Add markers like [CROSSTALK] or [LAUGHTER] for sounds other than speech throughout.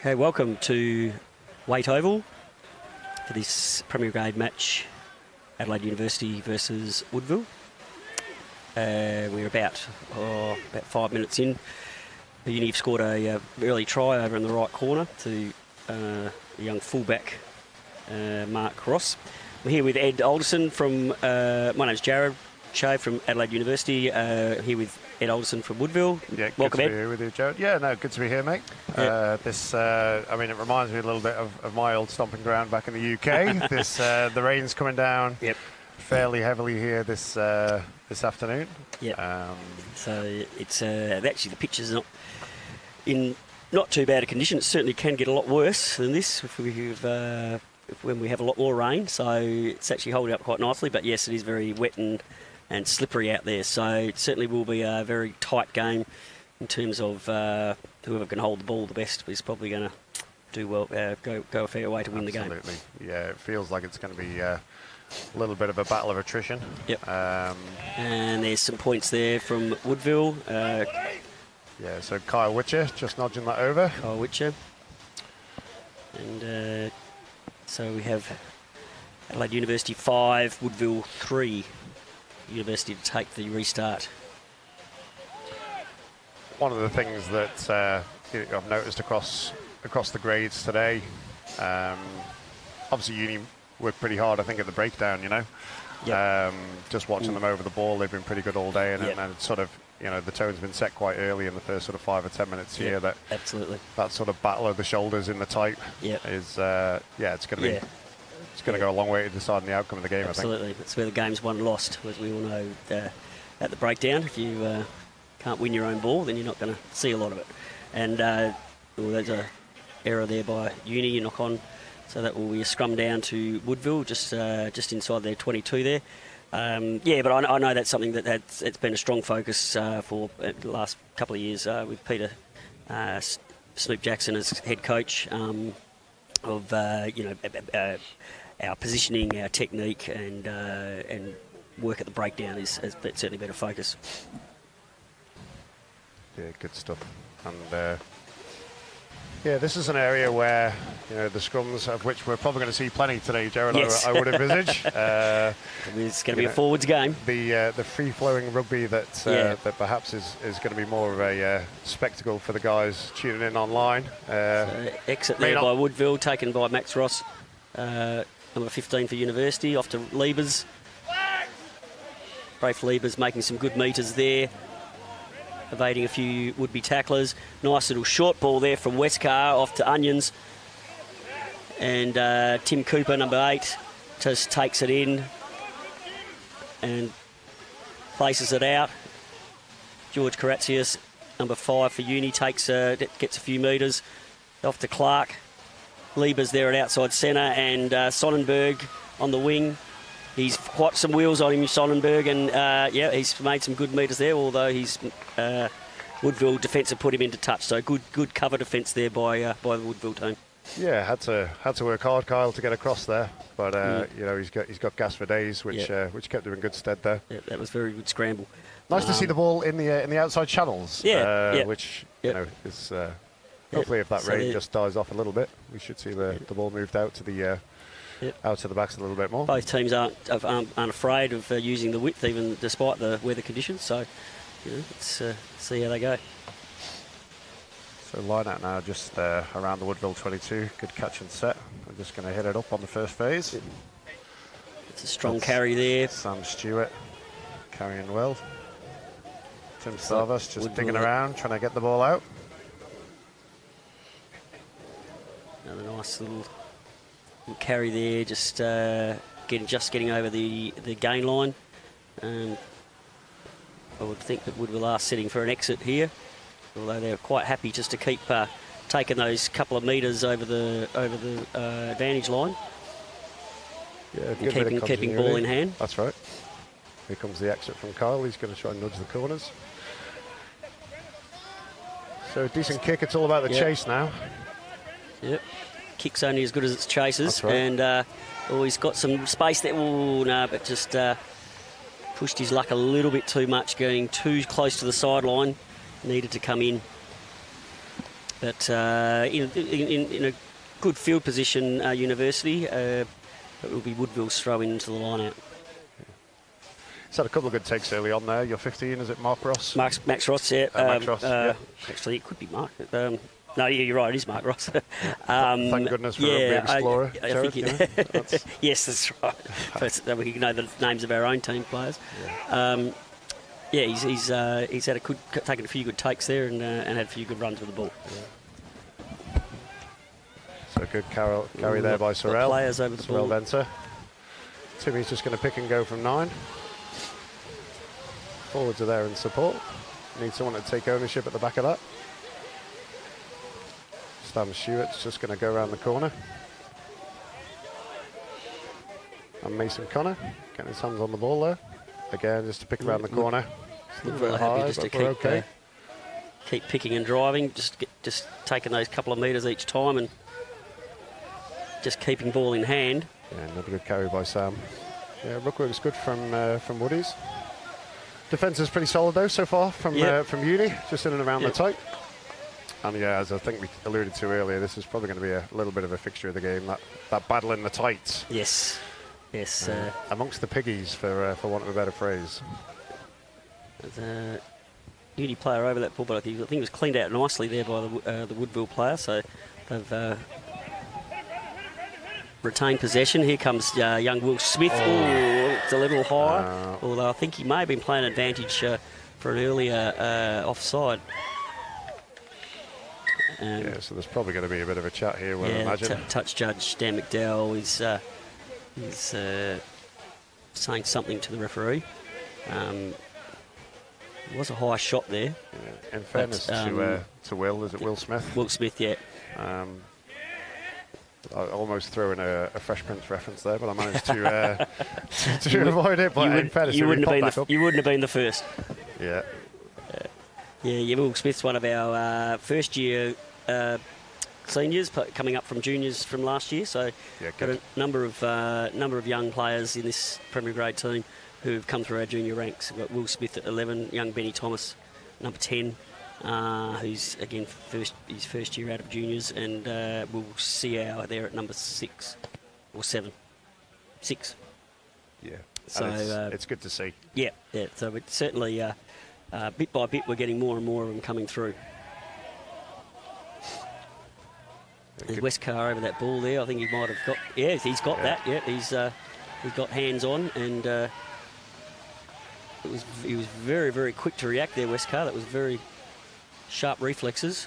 Okay, welcome to Waite Oval for this Premier Grade match, Adelaide University versus Woodville. Uh, we're about oh, about five minutes in. The Uni have scored a uh, early try over in the right corner to uh, the young fullback uh, Mark Ross. We're here with Ed Alderson from. Uh, my name's Jared Shea from Adelaide University. Uh, here with Ed Alderson from Woodville. Yeah, good welcome, to Ed. here with you, Jared. Yeah, no, good to be here, mate. Yeah. Uh, this, uh, I mean, it reminds me a little bit of, of my old stomping ground back in the UK. [LAUGHS] this, uh, the rain's coming down Yep. fairly heavily here this uh, this afternoon. Yep. Um, So it's uh, actually the pitch is not in not too bad a condition. It certainly can get a lot worse than this if we've uh, if, when we have a lot more rain. So it's actually holding up quite nicely. But yes, it is very wet and and slippery out there. So it certainly will be a very tight game in terms of uh, whoever can hold the ball the best is probably going to do well, uh, go go a fair way to win the game. absolutely. Yeah, it feels like it's going to be uh, a little bit of a battle of attrition. Yep. Um, And there's some points there from Woodville, uh, yeah, so Kyle Witcher just nudging that over. Kyle Witcher. And uh, so we have Adelaide University 5, Woodville 3. University to take the restart. One of the things that uh, I've noticed across across the grades today, um, obviously Uni worked pretty hard, I think, at the breakdown. You know, Yep. um, just watching them over the ball, they've been pretty good all day, and, Yep. and sort of you know the tone's been set quite early in the first sort of five or ten minutes here. That Absolutely. that sort of battle of the shoulders in the tight Yep. is uh, yeah, it's going to be Yeah. It's going to go a long way to deciding the outcome of the game. Absolutely. That's where the game's won lost, as we all know uh, at the breakdown. If you uh, can't win your own ball, then you're not going to see a lot of it. And uh, well, there's a error there by Uni, you knock on. So that will be a scrum down to Woodville, just uh, just inside their 22 there. Um, yeah, but I, I know that's something that that's, it's been a strong focus uh, for uh, the last couple of years uh, with Peter uh, Snoop Jackson as head coach. Um, of uh, you know our positioning, our technique, and uh, and work at the breakdown is been- certainly a focus. Yeah, good stuff. And uh, yeah, this is an area where you know the scrums, of which we're probably going to see plenty today, Jared. I- Yes. I, would envisage. [LAUGHS] uh, It's going to be You a forwards game. the uh, the free flowing rugby that uh, Yeah. that perhaps is, is going to be more of a uh, spectacle for the guys tuning in online. Uh, Uh, exit there not- by Woodville, taken by Max Ross, uh, number 15 for University, off to Liebers. Rafe Liebers making some good metres there, evading a few would-be tacklers. Nice little short ball there from Westcar off to Onions. And uh, Tim Cooper, number eight, just takes it in and places it out. George Karatzius, number five for Uni, takes uh, gets a few metres off to Clark. Lieber's there at outside centre, and uh, Sonnenberg on the wing. He's quite some wheels on him, Sonnenberg, and uh, yeah, he's made some good metres there. Although he's uh, Woodville defence have put him into touch, so good good cover defence there by uh, by the Woodville team. yeah, had to had to work hard, Kyle, to get across there. But uh, you know he's got he's got gas for days, which Yeah. uh, which kept him in good stead there. Yeah, that was a very good scramble. Nice to see Um, the ball in the uh, in the outside channels. Yeah, uh, yeah. which you know is uh, hopefully if that so rain just dies off a little bit, we should see the, the ball moved out to the uh, Yep. out to the backs a little bit more. Both teams aren't aren't, aren't afraid of uh, using the width, even despite the weather conditions. So, you know, let's uh, see how they go. So line out now just uh, around the Woodville 22. Good catch and set. I'm just going to hit it up on the first phase. It's a strong That's- carry there. Sam Stewart carrying well. Tim Savas just Woodville- digging around, trying to get the ball out. Another nice little, little carry there, just uh, getting just getting over the, the gain line. Um, I would think that Woodville are sitting for an exit here, although they're quite happy just to keep uh, taking those couple of metres over the over the uh, advantage line. Yeah, And good bit of keeping- keeping ball in hand. That's right. Here comes the exit from Kyle. He's going to try and nudge the corners. So a decent kick. It's all about the Yeah. chase now. Yep. Kick's only as good as its chases. Right. And uh, oh, he's got some space there. Oh, no, but just uh, pushed his luck a little bit too much, going too close to the sideline. Needed to come in. but uh, in, in, in a good field position, uh, University. Uh, it will be Woodville's throw into the line out. He's had a couple of good takes early on there. You're 15, is it Mark Ross? Max, Max Ross, yeah. Uh, Max Ross, yeah. Actually, it could be Mark. Um, no, you're right. It is Mark Ross. [LAUGHS] um, Thank goodness for yeah, Rugby Explorer. I, I Jared, you know, that's yes, that's right. [LAUGHS] First, that we can know the names of our own team players. Yeah, um, yeah he's he's, uh, he's had a good, taken a few good takes there and, uh, and had a few good runs with the ball. Yeah. So good carry, carry there by Sorrell. Players over the Sorrell ball. Venter. Timmy's just going to pick and go from nine. Forwards are there in support. Need someone to take ownership at the back of that. Stan Stewart's just going to go around the corner. And Mason Connor getting his hands on the ball there. Again, just to pick around the corner. It's a little bit high, just to keep, okay. uh, keep picking and driving, just get, just taking those couple of metres each time and just keeping ball in hand. Yeah, another good carry by Sam. Yeah, Ruck work's good from uh, from Woodies. Defence is pretty solid though so far from yep. uh, from Uni, just in and around yep. the tight. And yeah, as I think we alluded to earlier, this is probably going to be a little bit of a fixture of the game. That that battle in the tights. Yes, yes. Uh, uh, amongst the piggies, for uh, for want of a better phrase. There's a Uni player over that ball, but I think, I think it was cleaned out nicely there by the uh, the Woodville player. So they've uh, retained possession. Here comes uh, young Will Smith. Oh. Ooh, it's a little higher, uh, although I think he may have been playing advantage uh, for an earlier uh, offside. Um, yeah, so there's probably going to be a bit of a chat here, we'll yeah, imagine. touch judge Dan McDowell is, uh, is uh, saying something to the referee. Um, it was a high shot there. Yeah. In fairness but, um, to, uh, to Will, is it Will Smith? Will Smith, yeah. Um, I almost threw in a, a, Fresh Prince reference there, but I managed to uh, [LAUGHS] [LAUGHS] to, to avoid it. But you, would, fairness, you wouldn't have been the, you wouldn't have been the first. Yeah. Uh, yeah, yeah. Will Smith's one of our uh, first year uh, seniors coming up from juniors from last year. So yeah, got a number of uh, number of young players in this Premier Grade team who've come through our junior ranks. We've got Will Smith at 11, young Benny Thomas, number 10 uh, who's again first his first year out of juniors, and uh, we'll see our there at number six or seven, six. Yeah, so it's, uh, it's, good to see. Yeah, yeah. So it's certainly uh, uh, bit by bit we're getting more and more of them coming through. There's Westcar over that ball there. I think he might have got. Yeah, he's got yeah. that. Yeah, he's uh, he's got hands on and. it was he was very very quick to react there, West Westcar. That was very sharp reflexes.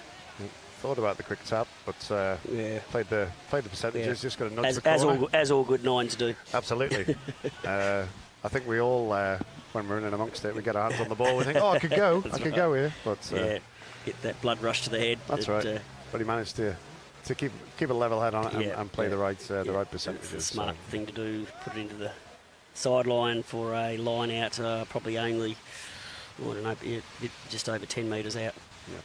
Thought about the quick tap, but uh, yeah. played the played the percentages. Yeah. Just got to nudge as. As all, as all good nines do. Absolutely. [LAUGHS] uh, I think we all, uh, when we're in and amongst it, we get our hands on the ball. We think, [LAUGHS] oh, I could go, I could right. go here, but uh, yeah, get that blood rush to the head. That's it, right. Uh, but he managed to to keep keep a level head on it and, and play the right uh, the right percentages. That's smart so. thing to do. Put it into the sideline for a line out, probably only I don't know, just over 10 metres out. Yeah.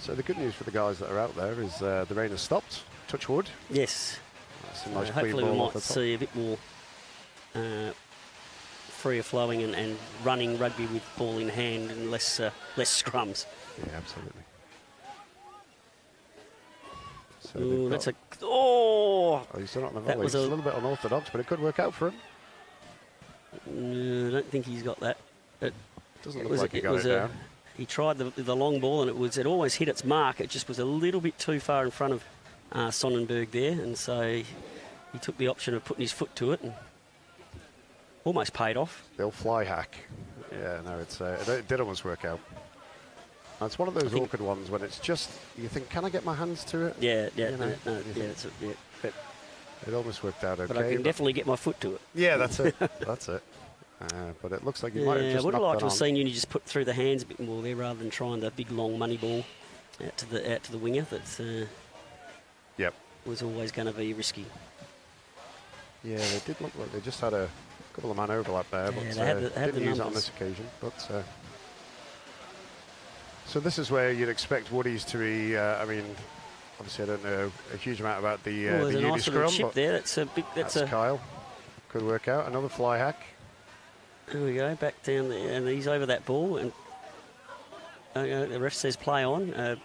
So the good news for the guys that are out there is uh, the rain has stopped. Touch wood. Yes. Nice uh, hopefully we might see a bit more uh, freer flowing and, and, running rugby with ball in hand and less uh, less scrums. Yeah, absolutely. So Ooh, that's a oh. Oh, he's still not in the volley. It's a, a little bit unorthodox, but it could work out for him. No, I don't think he's got that. It doesn't look like he got it, it down he tried the, the long ball and it was it always hit its mark. It just was a little bit too far in front of uh, Sonnenberg there, and so he, he took the option of putting his foot to it and almost paid off. They'll fly hack. Yeah, no, it's uh, it did almost work out. It's one of those awkward ones when it's just you think, can I get my hands to it? Yeah, yeah, you know, no, no, yeah, a, yeah. But it almost worked out okay. But I can definitely get my foot to it. Yeah, that's it. [LAUGHS] that's it. Uh, but it looks like you yeah, might have just I would have liked to have seen you just put through the hands a bit more there rather than trying the big long money ball out to the out to the winger. That uh, yep was always going to be risky. Yeah, they did look like they just had a couple of man overlap there, but yeah, uh, the, didn't use it on this occasion. But uh, so this is where you'd expect Woodies to be. Uh, I mean, obviously I don't know a huge amount about the uh, oh, the a nice scrum, chip there. That's a big. That's, that's a Kyle. Could work out another fly hack. There we go, back down there, and he's over that ball, and uh, the ref says play on. Uh,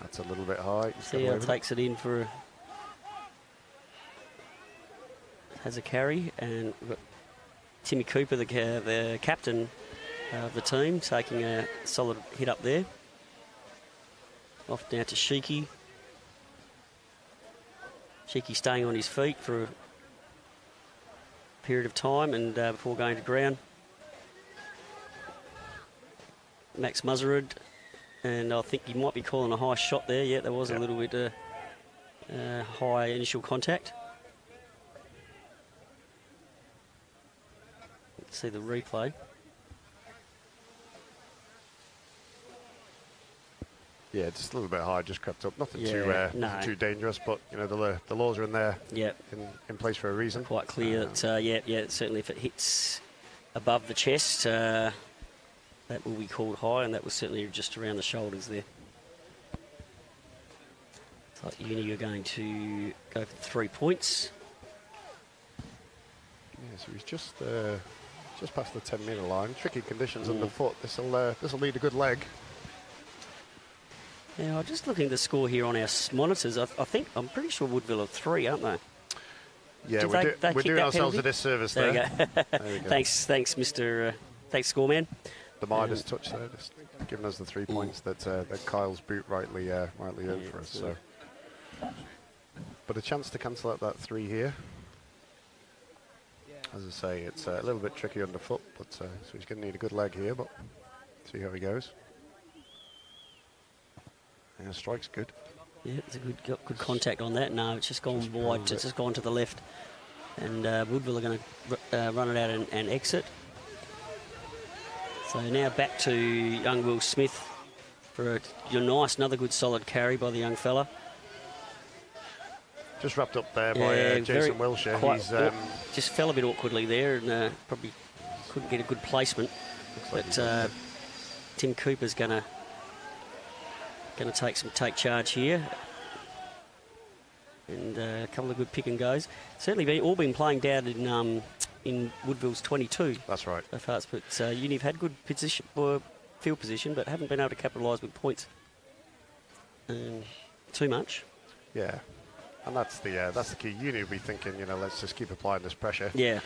That's a little bit high. See how takes it in for has a carry, and Timmy Cooper, the the captain of the team, taking a solid hit up there. Off down to Sheeky. Sheeky staying on his feet for a period of time, and uh, before going to ground. Max Muzzerud, and I think he might be calling a high shot there. Yeah, there was a little bit uh, uh, high initial contact. Let's see the replay. Yeah, just a little bit high, just crept up. Nothing too, uh, no. nothing too dangerous, but you know the the laws are in there Yep, in, in place for a reason. quite clear Um, that, uh, yeah, yeah, certainly if it hits above the chest, uh, that will be called high, and that was certainly just around the shoulders there. Like Uni are going to go for three points. Yeah, so he's just uh, just past the 10 metre line. Tricky conditions Mm. underfoot. This will uh, this will need a good leg. Now, I'm just looking at the score here on our monitors. I, I think, I'm pretty sure Woodville are three, aren't they? Yeah, Did we're, they- do- they we're doing ourselves penalty? a disservice There there. There [LAUGHS] thanks, thanks, Mr. Uh, thanks, scoreman. The Midas touch there, just giving us the three points that uh, that Kyle's boot rightly uh, rightly earned Yeah, for us. so- So, but a chance to cancel out that three here. As I say, it's uh, a little bit tricky underfoot, but uh, so he's going to need a good leg here. But see how he goes. Yeah, strike's good. Yeah, it's a good good contact on that. No, it's just gone Just wide. It's just gone to the left, and uh, Woodville are going to uh, run it out and, and exit. So now back to young Will Smith for a your nice, another good solid carry by the young fella. Just wrapped up there by Yeah, uh, Jason Wilshire. quite He's um, just fell a bit awkwardly there, and uh, probably couldn't get a good placement. But uh, Tim Cooper's going to going to take some take charge here, and uh, a couple of good pick and goes. Certainly, been, all been playing down in um, in Woodville's 22 that's right. so far. But uh, Univ had good position, or field position, but haven't been able to capitalise with points um, too much. Yeah, and that's the uh, that's the key. Uni will be thinking, you know, let's just keep applying this pressure, Yeah,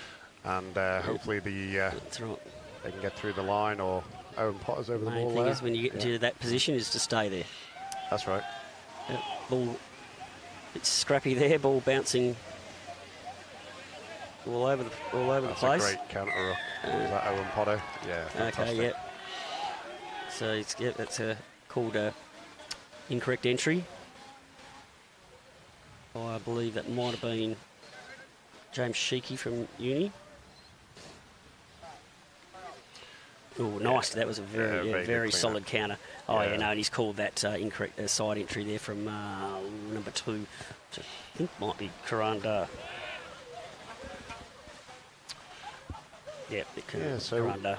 and uh, hopefully the uh, right. they can get through the line or Owen Potter's over the Main ball thing there. is when you get Yeah, into that position is to stay there. That's right. Yep, ball, it's scrappy there. Ball bouncing all over the all over That's the a place. great counter uh, ruck. Is that Owen Potter? Yeah, fantastic. Okay, yeah. So it's yeah, that's a called a incorrect entry. Oh, I believe that might have been James Sheeky from Uni. Oh, nice! That was a very, Yeah, very very, solid counter. Oh yeah. No, and he's called that uh, incorrect uh, side entry there from uh, number two. which I think might be Karanda. Yeah, Yeah, so- Karanda.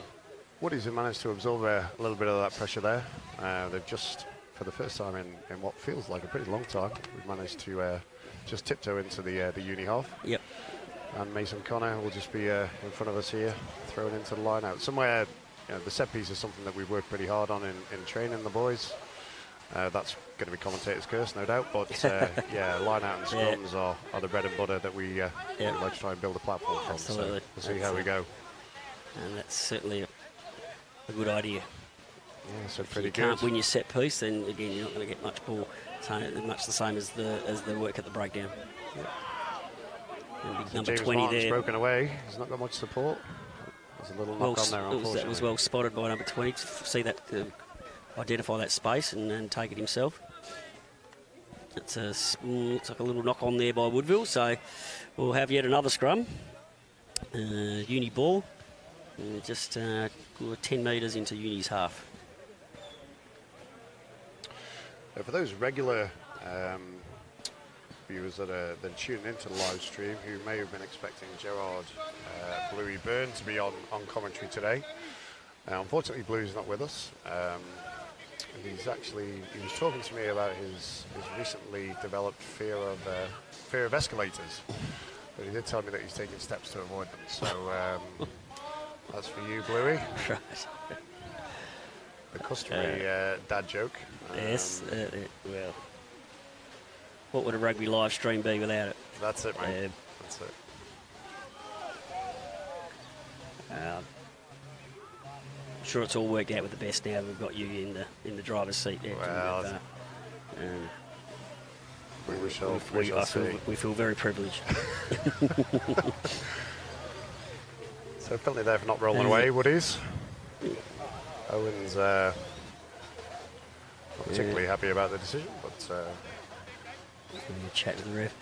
Woody's have managed to absorb a, a little bit of that pressure there. Uh, they've just, for the first time in, in what feels like a pretty long time, we've managed to uh, just tiptoe into the uh, the uni half. Yep. And Mason Connor will just be uh, in front of us here, thrown into the line out. Somewhere, you know, the set piece is something that we've worked pretty hard on in, in training the boys. Uh, that's going to be commentator's curse, no doubt. But uh, [LAUGHS] yeah, line out and Yeah. scrums are, are the bread and butter that we, uh, Yeah. we like to try and build a platform from. Absolutely. So we'll see That's how we go. And that's certainly a, a good idea. Yeah, so If pretty you good. can't win your set piece, then again you're not going to get much ball. So much the same as the as the work at the breakdown. So number James 20 Martin's there. broken away. He's not got much support. There's a little Well, on there, s- it was, that was well spotted by number 20 to see that, uh, identify that space and, and take it himself. It's a, s- mm, looks like a little knock on there by Woodville, so we'll have yet another scrum. Uh, uni ball, uh, just uh, 10 metres into Uni's half. Uh, for those regular um, viewers that are that are tuning into the live stream who may have been expecting Gerard uh, Bluey Byrne to be on, on commentary today, uh, unfortunately Bluey's not with us. Um, and he's actually he was talking to me about his, his recently developed fear of uh, fear of escalators. But he did tell me that he's taking steps to avoid them. So um, [LAUGHS] that's for you, Bluey. Right. the customary uh, dad joke. yes. Um, Uh, uh, well, what would a rugby live stream be without it? That's it, mate. Um, That's it. Uh, sure, it's all worked out with the best now. We've got you in the in the driver's seat there. Well, uh, um, We, we shall, we, we shall I feel, we feel very privileged. [LAUGHS] [LAUGHS] So there for not rolling Um, away, Woodies. Owens uh, not particularly happy about the decision, but uh, We'll chat to the ref.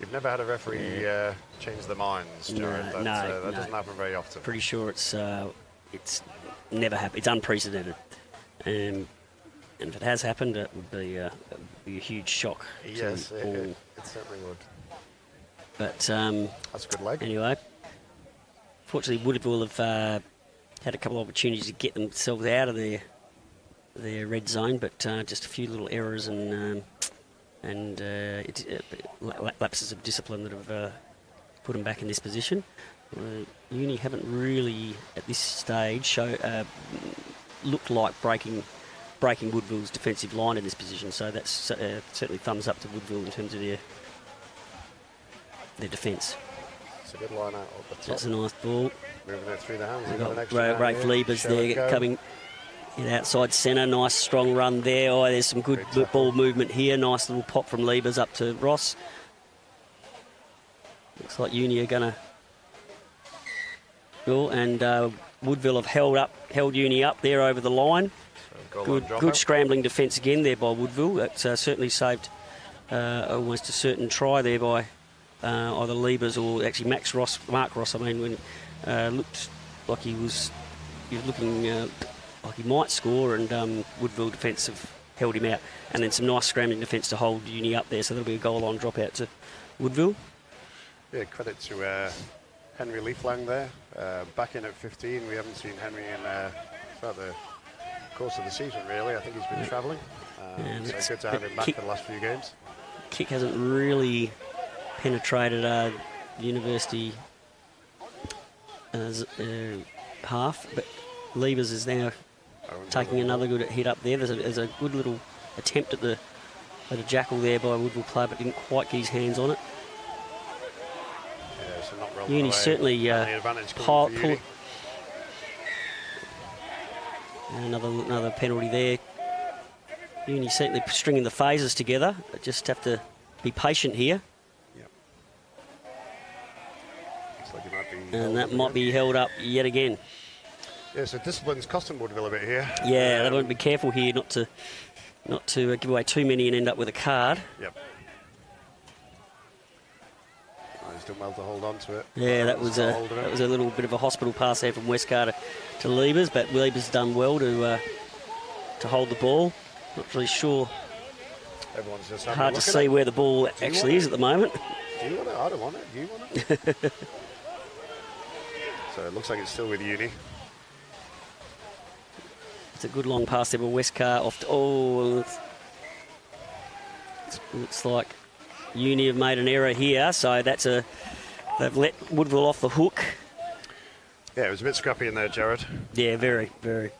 you've never had a referee uh, change their minds, No, Jared. That, no, uh, that no. doesn't happen very often. Pretty sure it's uh, it's never happened. It's unprecedented. Um, and if it has happened, it would be, uh, it would be a huge shock. to Yes, it, it, it certainly would. But um, That's a good leg. anyway, fortunately, Woodville have uh, had a couple of opportunities to get themselves out of their their red zone, but uh, just a few little errors and um, and uh, it, uh, lapses of discipline that have uh, put them back in this position. Uni haven't really, at this stage, show uh, looked like breaking breaking Woodville's defensive line in this position. So that's uh, certainly thumbs up to Woodville in terms of their their defence. It's a good line out the top. That's a nice ball. Moving it through the hands. We've got got an extra Ra- man Rafe. Liebers there go. coming in outside centre. Nice strong run there. Oh, there's some good Great mo- tackle. ball movement here. Nice little pop from Liebers up to Ross. Looks like Uni are going to go and uh, Woodville have held up, held Uni up there over the line. So Good, good scrambling defence again there by Woodville. That's uh, certainly saved uh, almost a certain try there by uh, either Liebers or actually Max Ross, Mark Ross. I mean, when uh, looked like he was, he was looking uh, like he might score, and um, Woodville defence have held him out, and then some nice scrambling defence to hold Uni up there. So that'll be a goal line dropout to Woodville. Yeah, credit to uh, Henry Leaflang there. Uh, back in at 15, we haven't seen Henry in uh, throughout the course of the season, really. I think he's been travelling. Um, Yeah, so it's- good to have him back kick- for the last few games. Kick hasn't really penetrated uh, university as uh, half, but Liebers is now taking another good hit up there. There's a, there's a good little attempt at the at a jackal there by Woodville player, but didn't quite get his hands on it. Yeah, so Uni certainly, uh, Penalty advantage coming pile- for pull- Uni. Another another penalty there. Uni certainly stringing the phases together. But just have to be patient here, Yep. Like might be and that might be held up yet again. Yeah, so discipline's costing Woodville a bit here. Yeah, they Um, want to be careful here not to not to uh, give away too many and end up with a card. Yep. Oh, he's done well to hold on to it. Yeah, that was a it. that was a little bit of a hospital pass there from West Carter to Liebers, but Liebers done well to uh, to hold the ball. Not really sure. Everyone's just Hard a to see where the ball actually is at the moment. Do you want it? I don't want it. Do you want it? [LAUGHS] so it looks like it's still with Uni. It's a good long pass there, but Westcar off. To, oh, looks like Uni have made an error here, so that's a. They've let Woodville off the hook. Yeah, it was a bit scrappy in there, Jared. Yeah, very, very.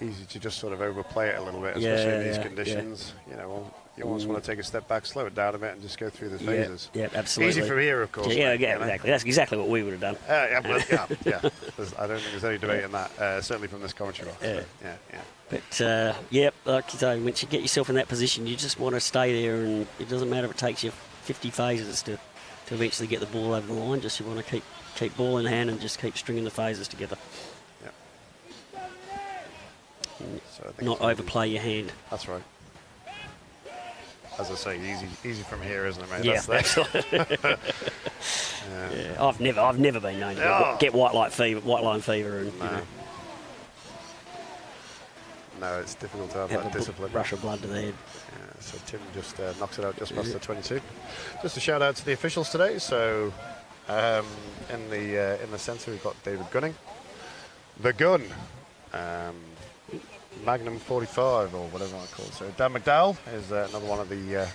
Easy to just sort of overplay it a little bit, Yeah, especially in these yeah, conditions. You know, you almost want to take a step back, slow it down a bit, and just go through the phases. yeah, absolutely. Easy from here, of course. Yeah, yeah, you know. exactly. That's exactly what we would have done. Uh, yeah, well, [LAUGHS] yeah, yeah. I don't think there's any debate in that. Uh, certainly from this commentary box. Yeah. but Yeah, yeah. But uh, yep, like you say, once you get yourself in that position, you just want to stay there, and it doesn't matter if it takes you 50 phases to, to eventually get the ball over the line. Just you want to keep keep ball in hand and just keep stringing the phases together, yeah. So I think not it's gonna be- overplay your hand. That's right. As I say, easy, easy from here, isn't it, mate? Yeah, That's the- absolutely. [LAUGHS] yeah. Yeah, I've never I've never been known to Oh. get, white light fever, white line fever, and you No. know, No, it's difficult to have have that discipline. rush of blood to the head. Yeah, so Tim just uh, knocks it out just past the 22. Just a shout out to the officials today. So um, in the uh, in the centre we've got David Gunning, the gun, um, Magnum 45 or whatever I call it. So Dan McDowell is uh, another one of the uh,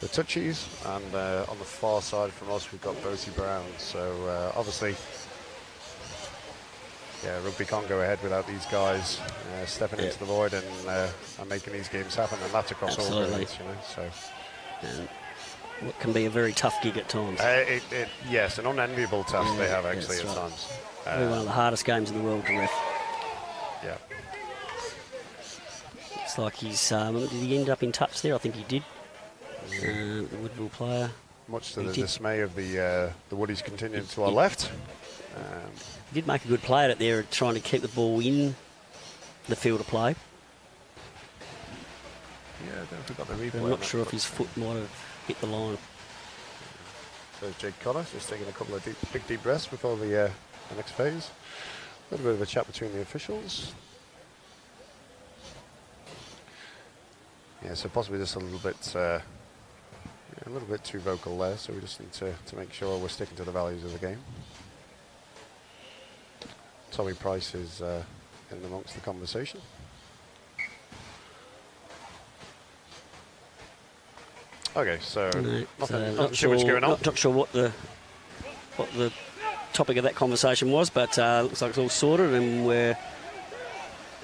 the touchies, and uh, on the far side from us we've got Bosie Brown. So uh, obviously. yeah, rugby can't go ahead without these guys uh, stepping Yeah. into the void and, uh, and making these games happen, and that's across all Absolutely. grades, you know. So, And what can be a very tough gig at times. uh, it, it, yes, an unenviable task they have actually at right. times. Probably one of the hardest games in the world to ref. yeah, It's like he's. Um, did he end up in touch there? I think he did. Uh, the Woodville player. much to He the did- dismay of the uh, the Woodies continuing to our left. Um, He did make a good play at it there, trying to keep the ball in the field of play. yeah, I don't know if we got the replay. I'm not sure if his foot might have hit the line. There's Jake Connor just taking a couple of deep, big deep breaths before the, uh, the next phase. A little bit of a chat between the officials. Yeah, so possibly just a little bit, uh, yeah, a little bit too vocal there. So we just need to, to make sure we're sticking to the values of the game. Tommy Price is uh, in amongst the conversation. Okay, so No, nothing, nothing not sure, much going on. Not, not sure what the what the topic of that conversation was, but uh, looks like it's all sorted, and we're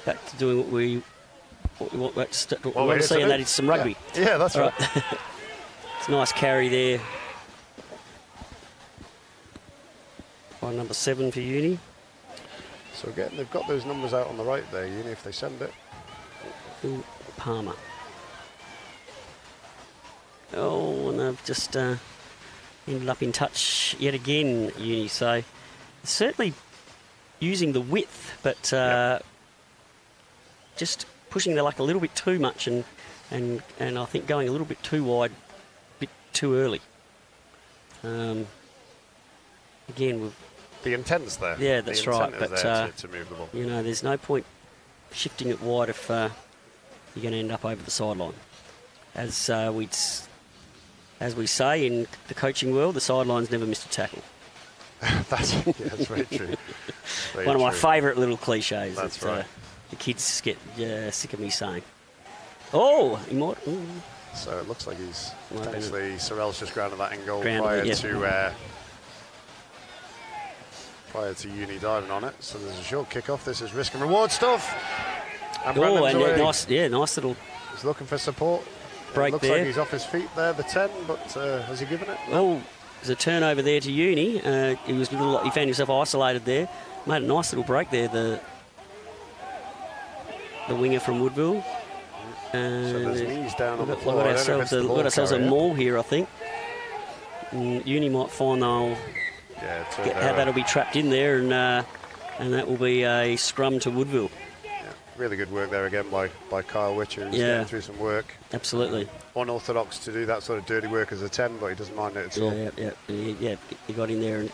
back to doing what we what we want, what st- what we Well, we're want to here see, and that is some rugby. Yeah, yeah that's All right. right. [LAUGHS] [LAUGHS] it's a nice carry there. By number seven for Uni. So again, they've got those numbers out on the right there, Uni, if they send it. Ooh, Palmer. Oh, and they've just uh, ended up in touch yet again, Uni. So certainly using the width, but uh, just pushing the luck a little bit too much, and and and I think going a little bit too wide, a bit too early. Um, again, we've The intent's there. Yeah, that's intent right, but, there uh, to, to the you know, there's no point shifting it wide if uh, you're going to end up over the sideline. As uh, we as we say in the coaching world, the sideline's never missed a tackle. [LAUGHS] that's, yeah, that's very true. [LAUGHS] Very One of my favourite little cliches. That's that, uh, right. The kids get uh, sick of me saying. Oh, ooh. So it looks like he's have potentially Sorrell's just grounded that in goal prior it, yeah. to uh, prior to Uni diving on it. So there's a short kick-off. This is risk and reward stuff. And Oh, and away. nice, yeah, nice little. He's looking for support. Break it looks there. like he's off his feet there, the 10, but uh, has he given it? Oh, there's a turnover there to Uni. Uh, he was a little, he found himself isolated there. Made a nice little break there. The the winger from Woodville. So And there's knees down on the floor. we've got don't know if ourselves a, got ourselves a maul here, I think. And Uni might find they'll Yeah, get, how uh, that'll be trapped in there, and uh, and that will be a scrum to Woodville. yeah, really good work there again by, by Kyle Witcher. He's Yeah. through some work. Absolutely. Unorthodox to do that sort of dirty work as a 10, but he doesn't mind it at all. Yeah, yeah, yeah, yeah. He got in there and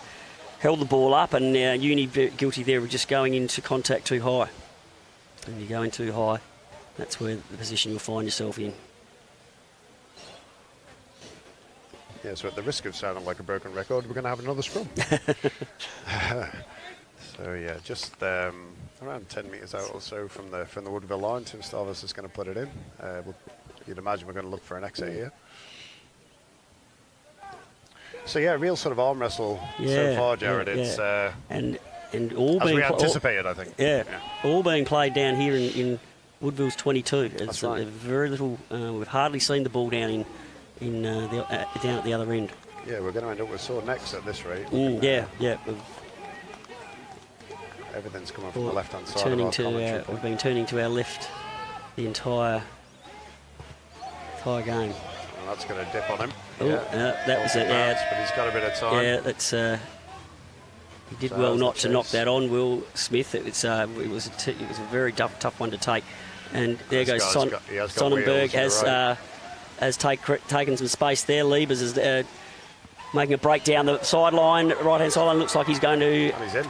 held the ball up, and uh, Uni guilty there of just going into contact too high. And you're going too high, that's where the position you'll find yourself in. Yeah, so at the risk of sounding like a broken record, we're going to have another scrum. [LAUGHS] [LAUGHS] so yeah, just um, around 10 metres out or so from the from the Woodville line, Tim Starvis is going to put it in. Uh, we'll, you'd imagine we're going to look for an exit here. So yeah, real sort of arm wrestle so Yeah, far, yeah, Jared. It's yeah. uh, And and all as being we pl- all- anticipated, I think. yeah, all being played down here in, in Woodville's 22. It's right. very little. Uh, we've hardly seen the ball down in in uh, the, uh, down at the other end. Yeah, we're going to end up with sore necks at this rate. Mm, yeah, yeah. Everything's coming from the left-hand side turning to our, we've been turning to our left the entire entire game. And that's going to dip on him. Oh, uh, that was it. Yeah, but he's got a bit of time. yeah. That's uh, he did So well not to knock that on. Will Smith. It was uh, it was a t- it was a very tough tough one to take. And there This goes Son- got- has Sonnenberg has uh, has take, taken some space there. Liebers is uh, making a break down the sideline, right hand sideline. Looks like he's going to And he's in.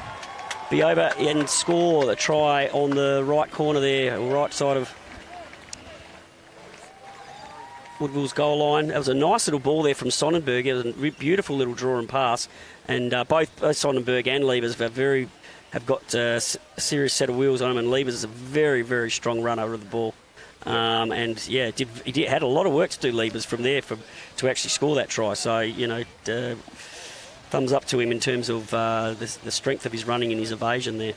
be over and score a try on the right corner there, right side of Woodville's goal line. That was a nice little ball there from Sonnenberg. It was a beautiful little draw and pass, and uh, both, both Sonnenberg and Liebers have very have got a serious set of wheels on them, and Liebers is a very very strong runner of the ball. Um, and yeah, did, he did, had a lot of work to do, Liebers, from there from, to actually score that try. So you know, uh, thumbs up to him in terms of uh, the, the strength of his running and his evasion there.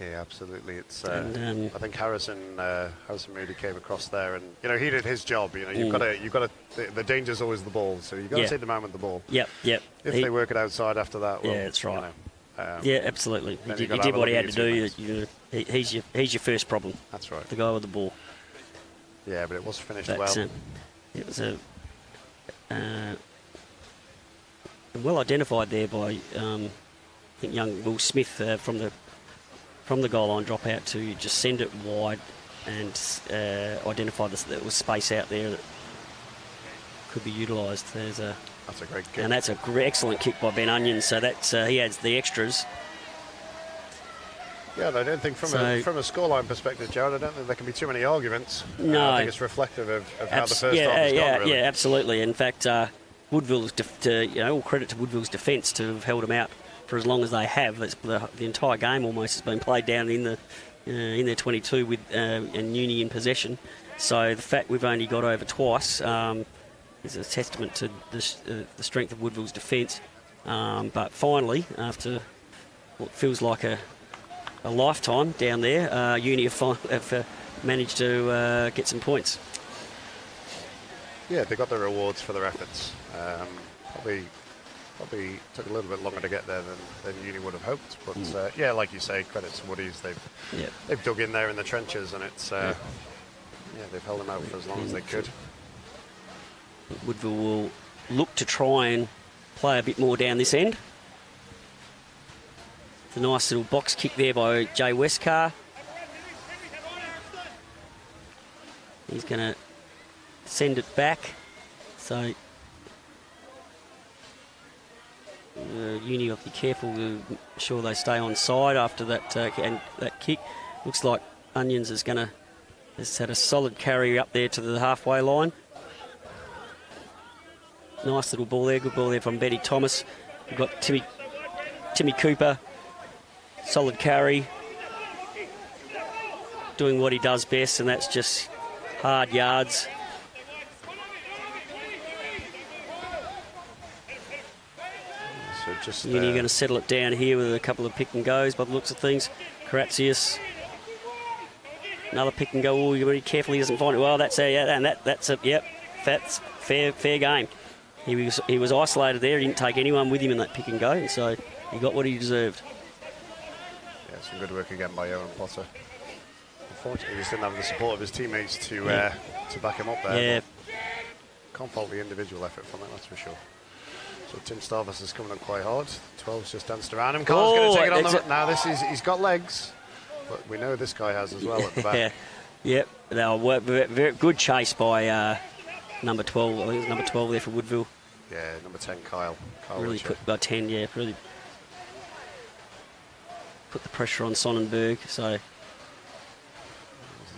Yeah, absolutely. It's. Uh, And, um, I think Harrison uh, Harrison Moody came across there, and you know he did his job. You know you've Mm. got to you've got to. The, the danger's always the ball, so you've got to Yeah. take the man with the ball. Yep, yep. If He- they work it outside after that, well, Yeah, that's you right. know, um, yeah, absolutely. He did, he did what he had to do. You he, he's your he's your first problem. that's right. The guy with the ball. Yeah, but it was finished well. it was a uh, well identified there by um, I think young Will Smith uh, from the from the goal line drop out to just send it wide and uh, identify this, there was space out there that could be utilised. There's a That's a great kick. and that's a gr- excellent kick by Ben Onion. So that's uh, he adds the extras. Yeah, I don't think from So- a from a scoreline perspective, Jared, I don't think there can be too many arguments. Uh, No. I think it's reflective of, of how the first yeah, half has yeah, gone. Really. yeah, absolutely. In fact, uh, Woodville's, def- to, you know, all credit to Woodville's defence to have held him out for as long as they have. The, the entire game almost has been played down in the uh, in their 22 with uh, and Uni in possession. So the fact we've only got over twice um, is a testament to the, uh, the strength of Woodville's defence. Um, but finally, after what feels like a, a lifetime down there, uh, Uni have, have uh, managed to uh, get some points. Yeah, they got the rewards for their efforts. Um, probably, probably took a little bit longer to get there than, than Uni would have hoped. But Hmm. uh, yeah, like you say, credit to Woodies. They've Yeah. they've dug in there in the trenches, and it's uh, yeah, they've held them out for as long as they could. Woodville will look to try and play a bit more down this end. It's a nice little box kick there by Jay Westcar. He's going to send it back. So uh, Uni will be careful to ensure they stay on side after that uh, and that kick. Looks like Onions is going to has had a solid carry up there to the halfway line. Nice little ball there, good ball there from Benny Thomas. We've got Timmy Timmy Cooper, solid carry, doing what he does best, and that's just hard yards. So just Uni uh, going to settle it down here with a couple of pick and goes by the looks of things. Karatzius, another pick and go. Oh, you be carefully doesn't find it. Well, that's a yeah, and that that's a yep, that's fair fair game. He was he was isolated there. He didn't take anyone with him in that pick and go, and so he got what he deserved. Yeah, some good work again by Owen Potter. Unfortunately, he just didn't have the support of his teammates to uh, to back him up there. Yeah, Can't fault the individual effort from it, that's for sure. So Tim Starvis is coming up quite hard. 12's just danced around him. Carl's going Oh, to take it on the... exa- Now, this is, he's got legs, but we know this guy has as well at the back. [LAUGHS] yeah, yep. They were wor- very, very good chase by uh, number twelve. I think it was number twelve there for Woodville. Yeah, number 10, Kyle. Kyle really Richard. put by ten. Yeah, really put the pressure on Sonnenberg. So. There's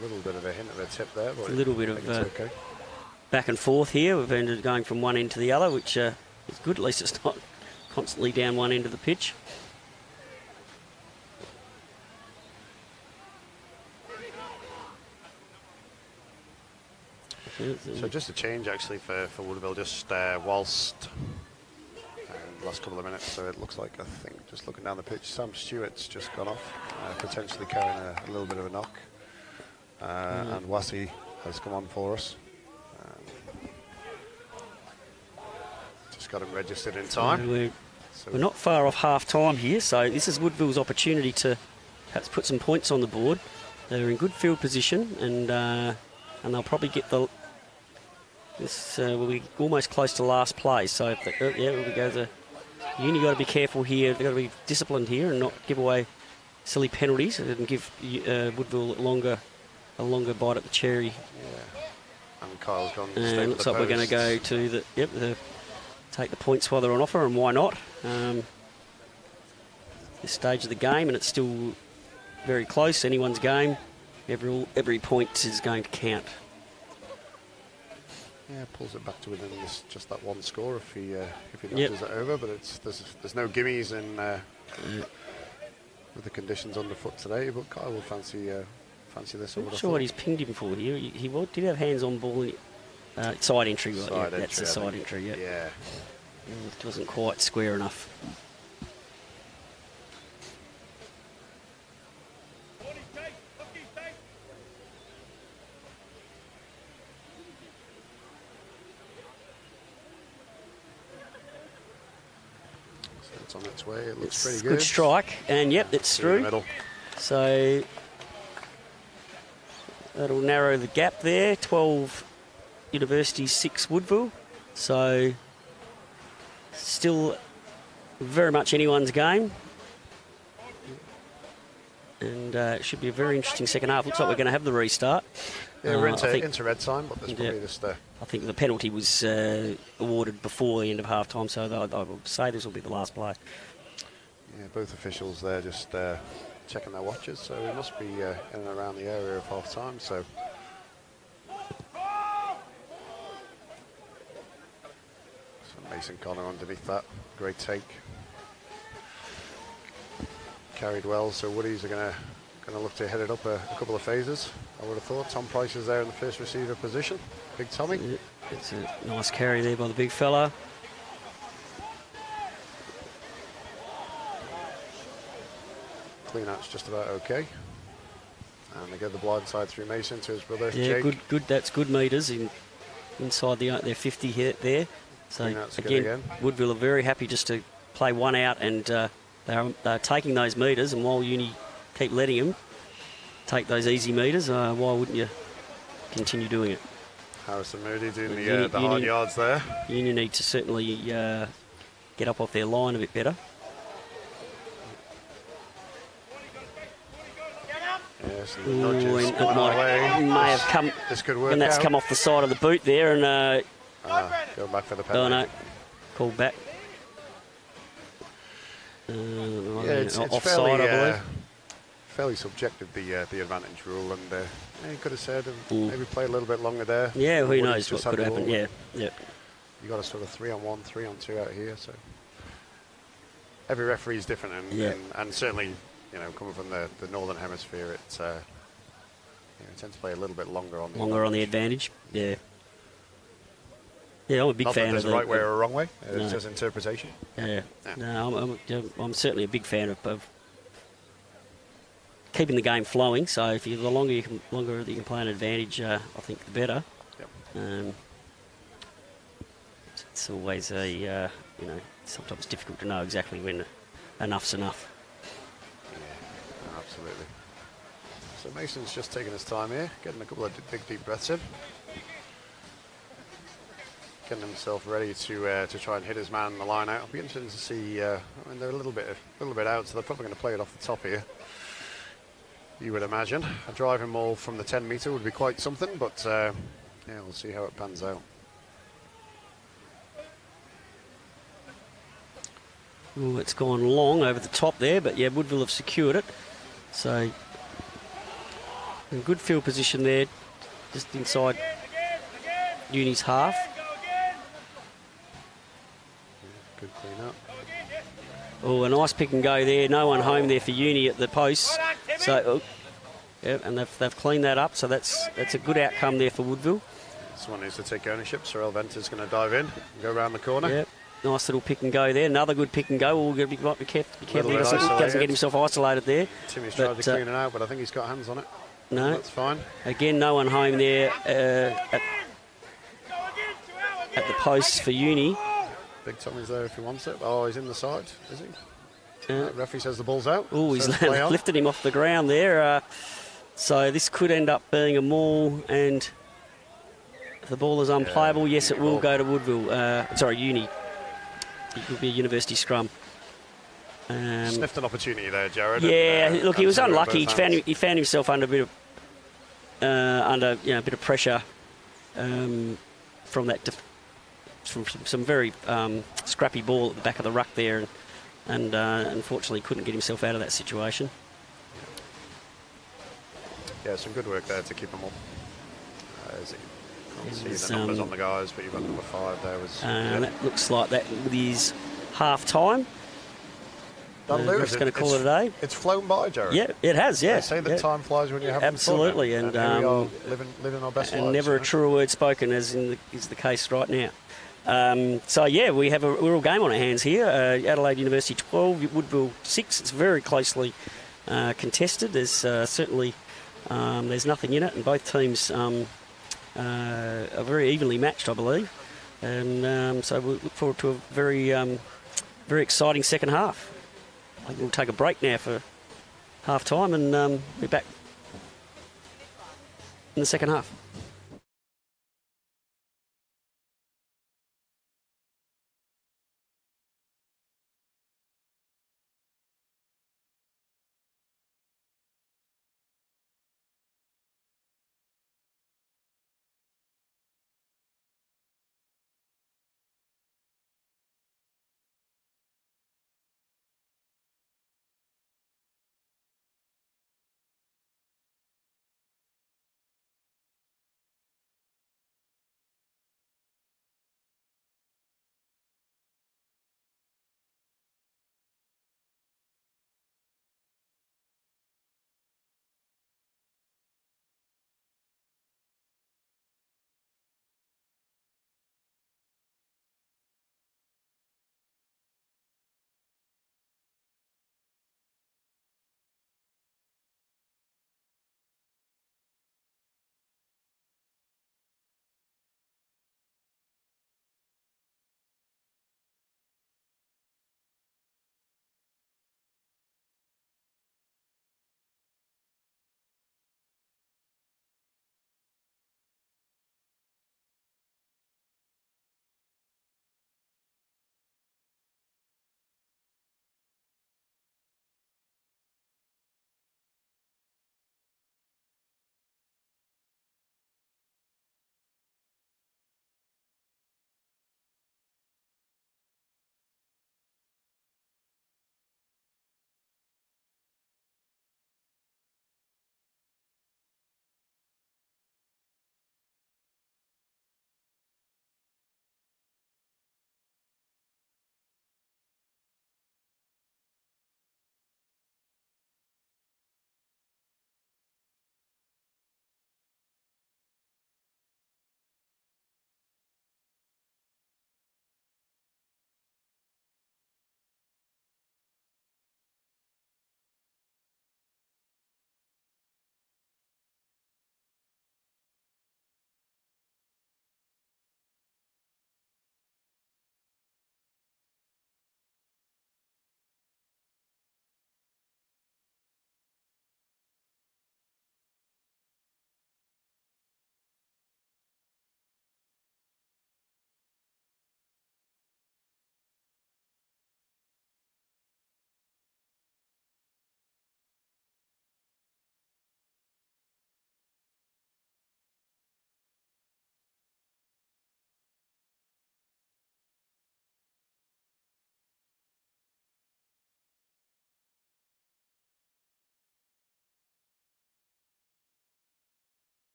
a little bit of a hint of a tip there, but a little bit of, it's uh, okay. back and forth here. We've ended going from one end to the other, which uh, is good. At least it's not constantly down one end of the pitch. So just a change actually for, for Woodville, just uh, whilst um, last couple of minutes. So it looks like I think just looking down the pitch, Sam Stewart's just gone off, uh, potentially carrying a, a little bit of a knock, uh, and Wasi has come on for us. Just got him registered in So time. we're, So we're not far off half time here, so this is Woodville's opportunity to perhaps put some points on the board. They're in good field position, and uh, and they'll probably get the. This uh, will be almost close to last place. So if they, oh, yeah, we go the. Uni got to be careful here. They've got to be disciplined here and not give away silly penalties and give uh, Woodville a longer a longer bite at the cherry. Yeah. And Kyle's gone And to looks like we're going to go to the yep the take the points while they're on offer, and why not? Um, this stage of the game, and it's still very close. Anyone's game. Every every point is going to count. Yeah, pulls it back to within this, just that one score if he uh, if he Yep. it over. But it's there's there's no gimmies in uh, with the conditions underfoot today. But Kyle will fancy uh, fancy this. I'm not sure what he's pinged him for here. He, he did have hands on ball. Uh, side entry, right? Side yeah, entry, that's the side entry. Yeah. yeah. Mm, it wasn't quite square enough. On its way. It looks it's pretty good. Good strike, and yep, it's through. So that'll narrow the gap there. 12 University, 6 Woodville. So still very much anyone's game. And uh, it should be a very interesting second half. Looks like we're going to have the restart. Yeah, we're Uh, into, think- into red time, but there's probably Yeah. just uh, I think the penalty was uh, awarded before the end of half time, so I, I would say this will be the last play. yeah, both officials there just uh, checking their watches, so we must be uh, in and around the area of half time. So. Mason Connor underneath that, great take. Carried well, so Woodies are going to going to look to head it up a, a couple of phases. I would have thought Tom Price is there in the first receiver position. Big Tommy. It's a nice carry there by the big fella. Clean out's just about okay. And they get the blind side through Mason to his brother Yeah, Jake. good, good. That's good meters in inside the uh, their 50 hit there. So out's again, again. Woodville are very happy just to play one out, and uh, they're, they're taking those meters. And while Uni keep letting them take those easy meters, uh, why wouldn't you continue doing it? Harrison Moody doing the, uh, the you hard yards there. Uni need to certainly uh, get up off their line a bit better. Yes, Ooh, it going our way. might, may have come, This could work and that's out. come off the side of the boot there, and uh, go back for the penalty. no, called back. Uh, Yeah, it's, it's offside, fairly, I believe. uh, fairly subjective, the uh, the advantage rule, and uh, yeah, you could have said uh, Mm. maybe play a little bit longer there. Yeah, who knows what could happen? Yeah, yeah. You got a sort of three on one, three on two out here, so every referee is different, and, Yeah. and, and certainly, you know, coming from the, the northern hemisphere, it's uh, you know, tend to play a little bit longer on the Longer on the advantage. Yeah. Yeah, I'm a big Not fan that of the. right way or a wrong way. It's No. just interpretation. Yeah. Yeah. No, I'm, I'm, I'm certainly a big fan of, of keeping the game flowing. So if you the longer you can longer you can play an advantage, uh, I think the better. Yep. Um, it's- it's always a uh, you know sometimes difficult to know exactly when enough's enough. Yeah, absolutely. So Mason's just taking his time here, getting a couple of big deep breaths in, getting himself ready to uh, to try and hit his man in the line out. It'll be interesting to see. Uh, I mean, they're a little bit a little bit out, so they're probably going to play it off the top here. You would imagine a driving ball from the 10 metre would be quite something, but uh, yeah, we'll see how it pans out. Ooh, it's gone long over the top there, but yeah, Woodville have secured it. So, in good field position there, just inside Uni's half. Good clean up. Oh, a nice pick and go there. No one home there for Uni at the post. So, oh, yeah, and they've, they've cleaned that up. So that's that's a good outcome there for Woodville. This one needs to take ownership. Sorrel Venter's going to dive in and go around the corner. Yep. Nice little pick and go there. Another good pick and go. We'll be, might be careful, be careful he doesn't, doesn't get himself isolated there. Timmy's But, tried to uh, clean it out, but I think he's got hands on it. No. That's fine. Again, no one home there uh, at, at the post for Uni. Big Tommy's there if he wants it. Oh, he's in the side, is he? Uh, Uh, referee says the ball's out. Oh, he's Says play [LAUGHS] on. lifted him off the ground there. Uh, so this could end up being a maul, and the ball is unplayable, Yeah, yes, it will ball. go to Woodville. Uh, sorry, Uni. It will be a university scrum. Um, Sniffed an opportunity there, Jared. yeah, and, uh, look, he was unlucky. He found, he found himself under a bit of uh, under you know, a bit of pressure um, from that from some, some very um, scrappy ball at the back of the ruck there, and, and uh, unfortunately couldn't get himself out of that situation. Yeah, some good work there to keep them up. Uh, as you can't see was, the numbers um, on the guys, but you've got number five there. Was And that looks like that with his half time. Done, the Lou, ref's gonna call it a day. It's flown by, Jared. Yeah, it has. Yeah, They say that yeah. time flies when you're having Absolutely, fun. and, here we are um, living, living our best and lives. never you a know? truer word spoken, as in the, is the case right now. Um, so yeah, we have a real game on our hands here. Uh, Adelaide University 12, Woodville 6. It's very closely uh, contested. There's uh, certainly um, there's nothing in it, and both teams um, uh, are very evenly matched, I believe. And um, so we look forward to a very um, very exciting second half. I think we'll take a break now for half time and um, be back in the second half.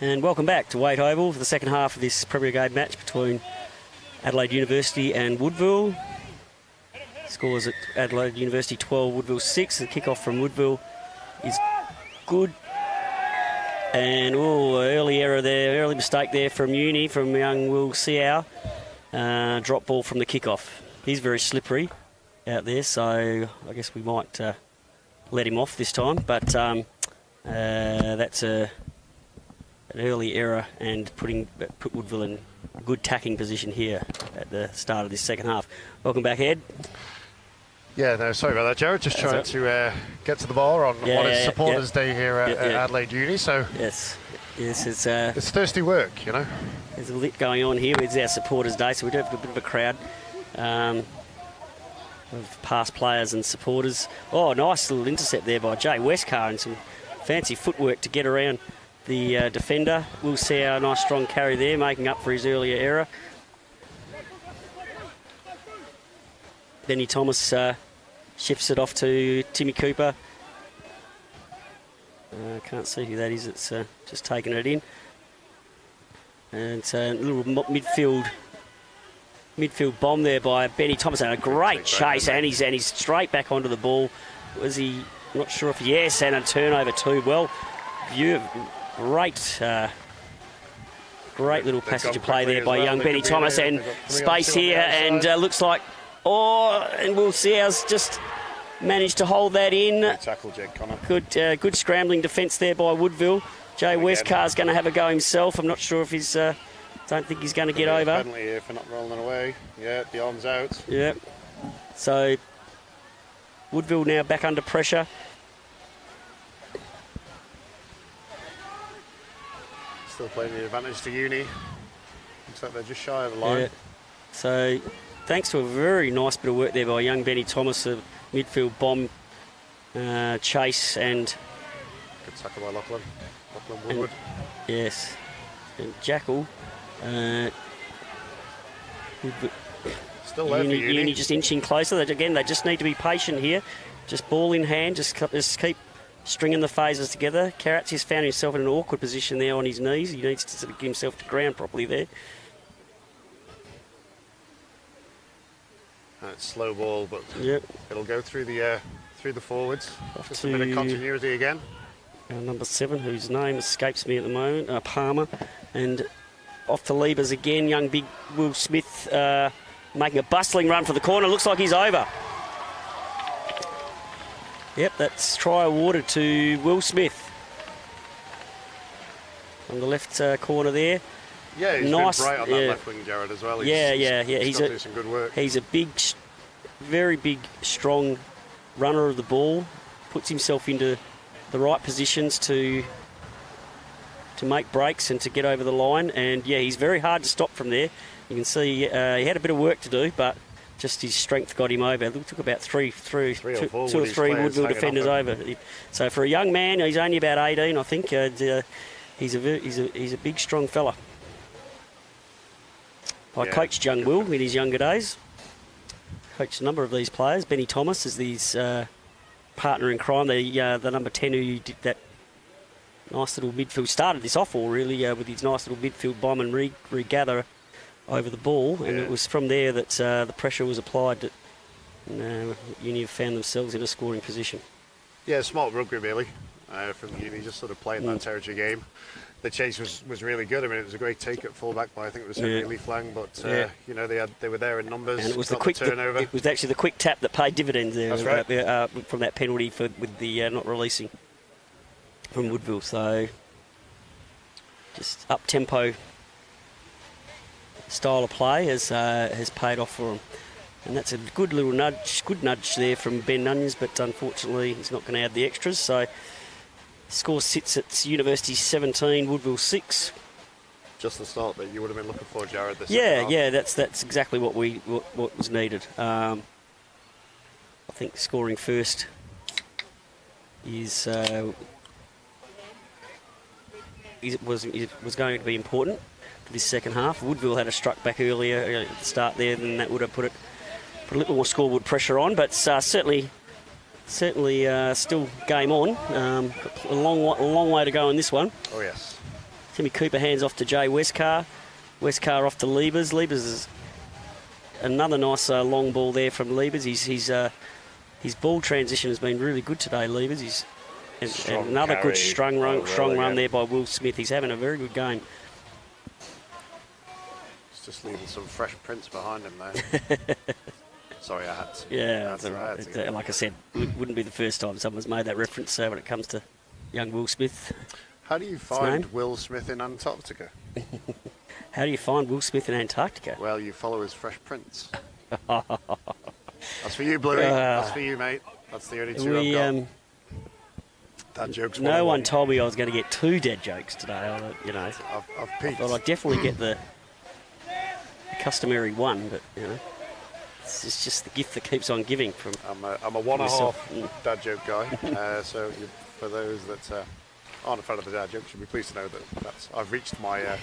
And welcome back to Waite Oval for the second half of this Premier Grade match between Adelaide University and Woodville. Scores at Adelaide University 12, Woodville 6. The kick-off from Woodville is good. And, oh, early error there, early mistake there from Uni, from young Will Seow. Uh, drop ball from the kick-off. He's very slippery out there, so I guess we might uh, let him off this time. But um, uh, that's a an early error and putting put Woodville in a good tacking position here at the start of this second half. Welcome back, Ed. Yeah, no, sorry about that, Jared. Just That's trying to uh, get to the bar on Yeah, what is yeah, Supporters yeah. Day here at, at. Adelaide Uni. So Yes, yes, it's uh, it's thirsty work, you know. there's a lit going on here. It's our supporters' day, so we do have a bit of a crowd. Um, of past players and supporters. Oh, nice little intercept there by Jay Westcar and some fancy footwork to get around the uh, defender. We'll see our nice strong carry there, making up for his earlier error. Benny Thomas uh, shifts it off to Timmy Cooper. Uh, can't see who that is. It's uh, just taking it in. And it's a little midfield midfield bomb there by Benny Thomas. And a great chase, and he's and he's straight back onto the ball. Was he? Not sure if yes, and a turnover too. Well, view, great. Uh, Great little passage of play there by well. young Benny Thomas, there. and They've got three on space two on the here, and uh, looks like oh, and we'll see how's just managed to hold that in. Good tackle, Jake Connor. Good, uh, good scrambling defence there by Woodville. Jay. Westcar's going to have a go himself. I'm not sure if he's. Uh, don't think he's going to get Could be a over. Penalty here for not rolling away. Yeah, the arm's out. Yep. So Woodville now back under pressure. Still playing the advantage to Uni. Looks like they're just shy of the line. Yeah. So thanks to a very nice bit of work there by young Benny Thomas, a midfield bomb uh, chase and Good tackle by Lachlan. Lachlan And- Woodward. yes, and Jackal. Uh, Still there Uni, Uni. Uni just inching closer. They, again, they just need to be patient here. Just ball in hand, just, just keep stringing the phases together. Carrots has found himself in an awkward position there on his knees. He needs to sort of get himself to ground properly there. Uh, it's slow ball, but Yep. it'll go through the uh, through the forwards. Off Just a bit of continuity again. Uh, number seven, whose name escapes me at the moment, uh, Palmer. And off to Liebers again, young big Will Smith uh, making a bustling run for the corner. Looks like he's over. Yep, that's try awarded to Will Smith. On the left uh, corner there. Yeah, he's Nice, been on that left wing, Jared, as well. He's, Yeah, yeah, yeah, He's, he's a- some good work. He's a big, very big, strong runner of the ball. Puts himself into the right positions to to make breaks and to get over the line. And yeah, he's very hard to stop from there. You can see uh, he had a bit of work to do, but just his strength got him over. It took about three, three, Three or two- four two or three Woodville defenders over. So for a young man, he's only about 18, I think. Uh, uh, he's a he's a he's a big, strong fella. I Yeah, coached young Will in his younger days. Coached a number of these players. Benny Thomas is his uh, partner in crime, the uh, the number ten who did that nice little midfield. Started this off all really uh, with his nice little midfield bomb and re- regather over the ball, and Yeah. it was from there that uh, the pressure was applied. That uh, Uni have found themselves in a scoring position. Yeah, smart rugby really uh, from Uni, just sort of playing Mm. that territory game. The chase was, was really good. I mean, it was a great take at fullback by I think it was Henry Yeah. Leaflang, but uh, Yeah. you know they had they were there in numbers. And it was the quick. turnover. it was actually the quick tap that paid dividends there. That's right. uh, uh, from that penalty for with the uh, not releasing from Woodville. So just up tempo style of play has uh, has paid off for him. And that's a good little nudge, good nudge there from Ben Onions, but unfortunately he's not going to add the extras. So score sits at University 17, Woodville 6. just the start that you would have been looking for, Jared. This Yeah, yeah, that's that's exactly what we what, what was needed. Um, I think scoring first is uh, is was is, was going to be important this second half. Woodville had a struck back earlier uh, at the start there, then that would have put it put a little more scoreboard pressure on. But uh, certainly. Certainly, uh, still game on. Um, a long, long way to go in this one. Oh yes. Timmy Cooper hands off to Jay Westcar. Westcar off to Liebers. Liebers is another nice uh, long ball there from Liebers. He's, he's, uh, his ball transition has been really good today, Liebers. He's and, and another carry. good strong run, Oh, strong really run there by Will Smith. He's having a very good game. Just leaving some fresh prints behind him there. [LAUGHS] Sorry, I had to. Yeah, That's right. like I said, it wouldn't be the first time someone's made that reference uh, when it comes to young Will Smith. How do you find? Will Smith in Antarctica? [LAUGHS] How do you find Will Smith in Antarctica? Well, you follow his fresh prints. [LAUGHS] That's for you, Bluey. Uh, That's for you, mate. That's the only two We, I've got. um, that joke's no one told me I was going to get two dead jokes today. I, you know, I've, I've I peaked. thought I'd definitely get the customary one, but you know, it's, it's just the gift that keeps on giving. From I'm a, I'm a one and a Myself. dad joke guy. uh, so you, for those that uh, aren't a fan of the dad joke, should be pleased to know that that's, I've reached my uh,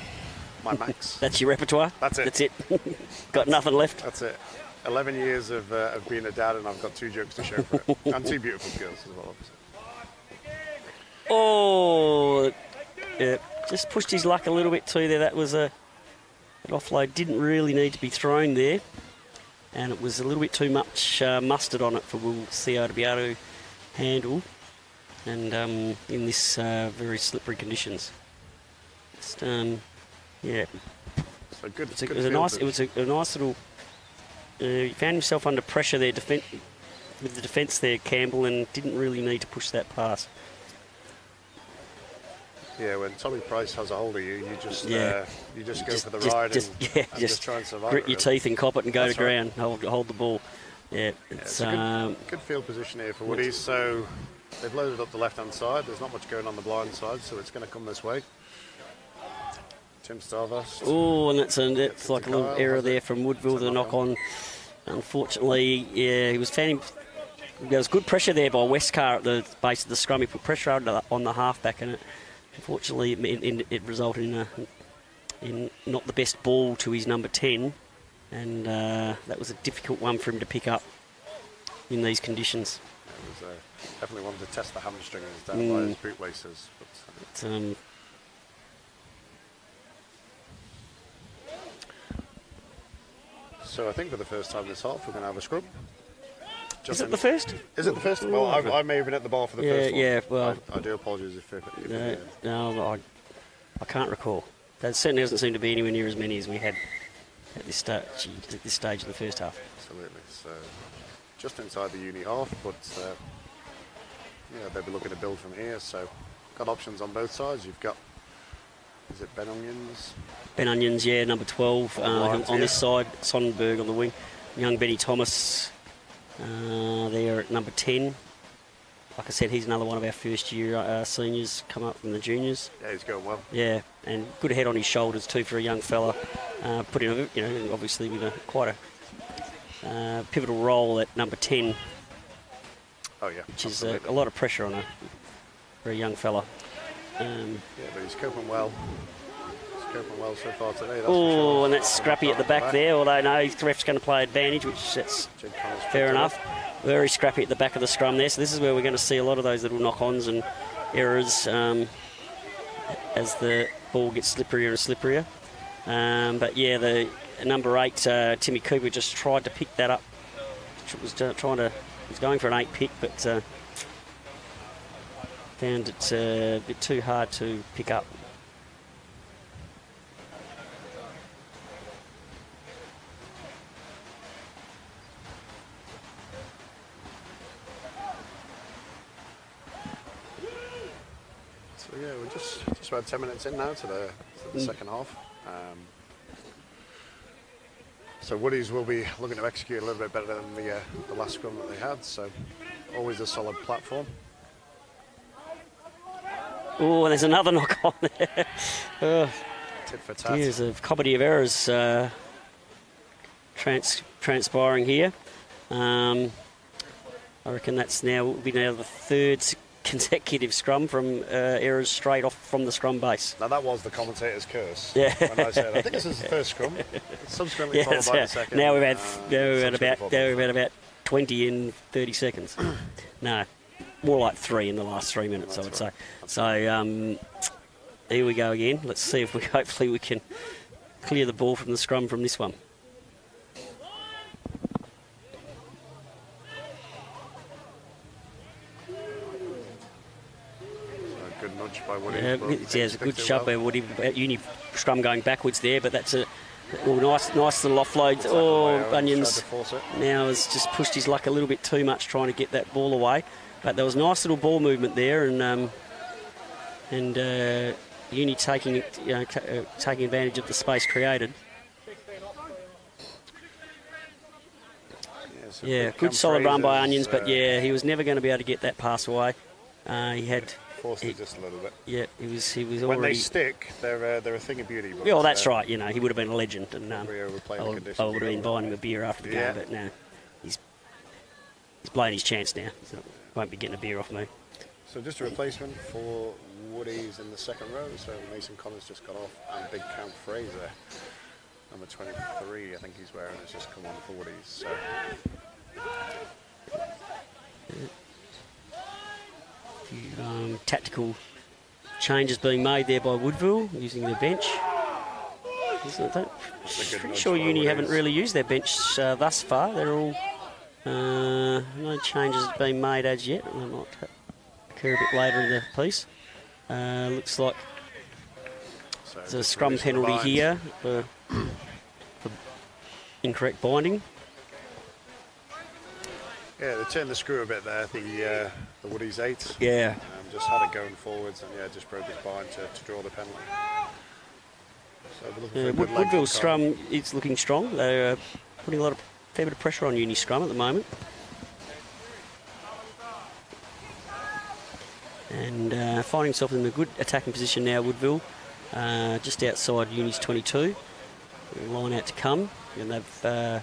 my [LAUGHS] max. that's your repertoire. That's it. That's it. [LAUGHS] Got nothing left. That's it. 11 years of, uh, of being a dad, and I've got two jokes to show for it. and two beautiful girls as well, obviously. Oh, yeah, just pushed his luck a little bit too there. That was a an offload. Didn't really need to be thrown there, and it was a little bit too much uh, mustard on it for Will Theo to be able to handle, and um, in this uh, very slippery conditions. Just, um, yeah, So good. it's a, it was a nice. It was a, a nice little. Uh, he found himself under pressure there, defen with the defence there, Campbell, and didn't really need to push that pass. Yeah, when Tommy Price has a hold of you, you just Yeah. uh, you just go just, for the just, ride just, and, yeah, and just, try and survive. grit your really. teeth and cop it and go That's to right. ground. Hold, hold the ball. Yeah, Yeah, it's it's a good, um, good field position here for Woodies. So they've loaded up the left-hand side. There's not much going on the blind side, so it's going to come this way. Tim Starvast. oh, and it's, it's like a little Kyle, error there from Woodville, It's the knock knock-on. on. Unfortunately, yeah, he was fanning. There was good pressure there by Westcar at the base of the scrum. He put pressure on the, on the halfback, and it, unfortunately, it, it, it resulted in a in not the best ball to his number ten, and uh, that was a difficult one for him to pick up in these conditions. It was, uh, definitely wanted to test the hamstringers down Mm. by his boot laces. But, uh, But, um, so I think for the first time this half, we're going to have a scrum. Is it the first? Is it the first? Well, I, I may have been at the bar for the Yeah, first one. yeah, well- I, I do apologise if, if, if No, no, I, I can't recall. There certainly doesn't seem to be anywhere near as many as we had at this stage. At this stage of the first half. Absolutely. So just inside the uni half, but uh, yeah, they'll be looking to build from here. So got options on both sides. You've got is it Ben Onions? Ben Onions, yeah, number 12 uh, Alright, on this side. Sonnenberg on the wing. Young Benny Thomas uh, there at number 10. Like I said, he's another one of our first year uh, seniors come up from the juniors. Yeah, he's going well. Yeah, and good head on his shoulders too for a young fella. Uh, put in, a, you know, obviously with a quite a uh, pivotal role at number 10, Oh yeah, which is uh, absolutely. a lot of pressure on a for a young fella. Um, Yeah, but he's coping well. He's coping well so far today. Oh, sure. and that's scrappy at the back there. Although no, ref's going to play advantage, which that's fair enough. Very scrappy at the back of the scrum there. So this is where we're going to see a lot of those little knock-ons and errors um, as the ball gets slipperier and slipperier. Um, but yeah, the number eight, uh, Timmy Cooper, just tried to pick that up. Was trying to, was going for an eight pick, but uh, found it uh, a bit too hard to pick up. So yeah, we're just about ten minutes in now to the to the Mm. second half. Um, so Woodies will be looking to execute a little bit better than the uh, the last scrum that they had. So always a solid platform. Oh, and there's another [LAUGHS] knock on there. oh, Tit for tat. Years of comedy of errors uh, trans- transpiring here. Um, I reckon that's now will be now the third consecutive scrum from uh, errors straight off from the scrum base. Now that was the commentator's curse. Yeah. When I said I think this is the first scrum. [LAUGHS] Subsequently Yeah, followed that's by the second. now we've had um, now we've had about now we've had about 20 in 30 seconds. [COUGHS] no, more like three in the last three minutes, I would That's say. right. So um, here we go again. Let's see if we [LAUGHS] hopefully we can clear the ball from the scrum from this one. Nudge by Woody. Yeah, yeah, it's a good shot by Woody. Uni scrum going backwards there, but that's a oh, nice, nice little offload. Oh, Onions now has just pushed his luck a little bit too much trying to get that ball away. But there was nice little ball movement there, and um, and uh, Uni taking you know, uh, taking advantage of the space created. Yeah, good solid run by Onions, but uh, yeah, he was never going to be able to get that pass away. Uh, he had forced it just a little bit. Yeah, he was. He was already. when they stick, they're uh, they're a thing of beauty. But, yeah, well, that's uh, right. You know, he would have been a legend, and um, I, would, I would have been buying him a beer after the yeah. game, but now he's he's blown his chance now. So won't be getting a beer off me. So just a replacement for Woody's in the second row. So Mason Connors just got off, and Big Camp Fraser, number 23, I think he's wearing, has just come on for Woody's. So. Um, tactical changes being made there by Woodville using their bench. I'm pretty sure Uni haven't really used their bench uh, thus far. They're all uh, no changes being made as yet. They might occur a bit later in the piece. Uh, looks like so there's a scrum penalty here for, for incorrect binding. Yeah, they turned the screw a bit there, the, uh, the Woody's 8. Yeah. Um, just had it going forwards and, yeah, just broke his bind to, to draw the penalty. So yeah, Wood, Woodville's scrum is looking strong. They're uh, putting a lot of fair bit of pressure on Uni scrum at the moment. And uh, finding himself in a good attacking position now, Woodville, uh, just outside Uni's 22. Line out to come, and they've uh,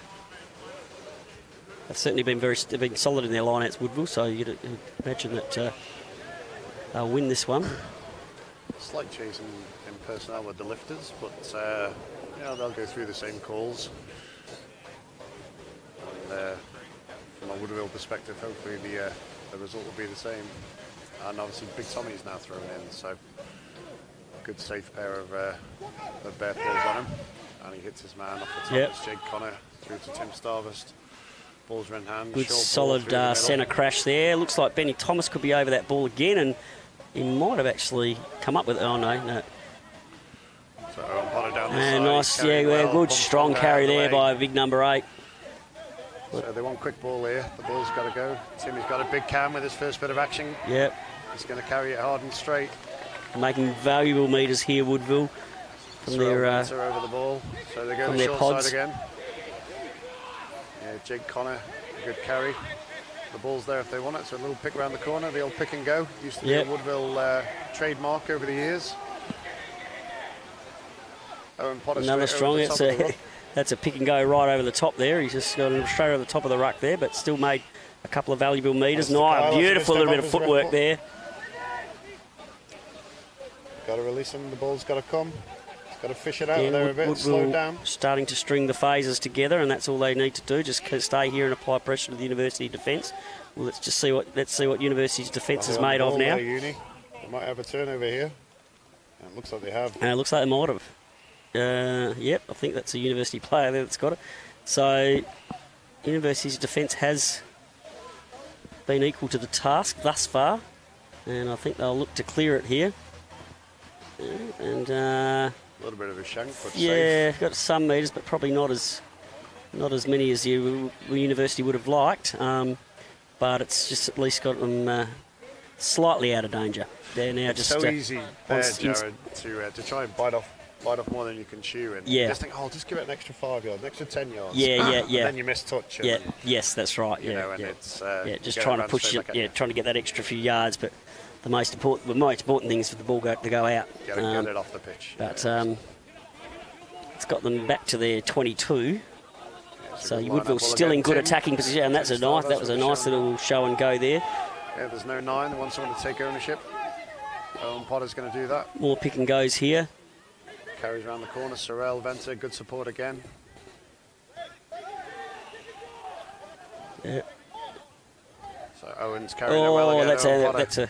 they've certainly been very been solid in their lineouts, Woodville. So you'd imagine that uh, they'll win this one. Slight change in, in personnel with the lifters, but uh, you know they'll go through the same calls. And uh, from a Woodville perspective, hopefully the uh, the result will be the same. And obviously Big Tommy's now thrown in, so good safe pair of, uh, of bare paws on him. And he hits his man off the top. Yep. It's Jake Connor through to Tim Starvest. Ball's in hand. Good solid uh, centre crash there. Looks like Benny Thomas could be over that ball again, and he might have actually come up with it. Oh no, no. So Potter down the and nice, yeah, well, good strong carry there by big number eight. So they want quick ball there. The ball's got to go. Timmy's got a big cam with his first bit of action. Yep. He's going to carry it hard and straight. Making valuable metres here, Woodville. From their, uh, over the ball. So they go the short pods. side again. Yeah, Jake Connor, a good carry. The ball's there if they want it, so a little pick around the corner, the old pick and go. Used to yep. be a Woodville uh, trademark over the years. Owen Potter Another strong, it's a, [LAUGHS] that's a pick and go right over the top there. He's just gone straight over the top of the ruck there, but still made a couple of valuable metres. Nice, beautiful little bit of footwork there. Got to release him. The ball's got to come. Got to fish it out yeah, there a bit, slow down. Starting to string the phases together, and that's all they need to do. Just stay here and apply pressure to the university defence. Well, let's just see what let's see what university's defence is made of now. Uni. They might have a turnover here. And it looks like they have. And it looks like they might have. Uh, yep, I think that's a university player there that's got it. So, university's defence has been equal to the task thus far, and I think they'll look to clear it here. And uh, a little bit of a shank, but yeah, safe. got some meters, but probably not as not as many as you the university would have liked. Um, but it's just at least got them uh, slightly out of danger. They're now it's just so uh, easy there, Jared, to uh, to try and bite off bite off more than you can chew. And yeah. just think, oh, just give it an extra five yards, an extra ten yards. Yeah, yeah, yeah. and then you miss touch. Yeah, yes, that's right. Yeah, know, yeah. Uh, yeah, just trying to push it. Yeah, trying to get that extra few yards, but the most important, the most important thing is for the ball go, to go out. Get, it, um, get it off the pitch. But um, it's got them back to their 22. so Woodville's still in good attacking position, and that's a nice. That was a nice little show and go there. Yeah, there's no nine. They want someone to take ownership. Owen Potter's going to do that. More pick and goes here. Carries around the corner. Sorrell Venter, good support again. Yeah. So Owen's carrying oh, well. That's, a, that's a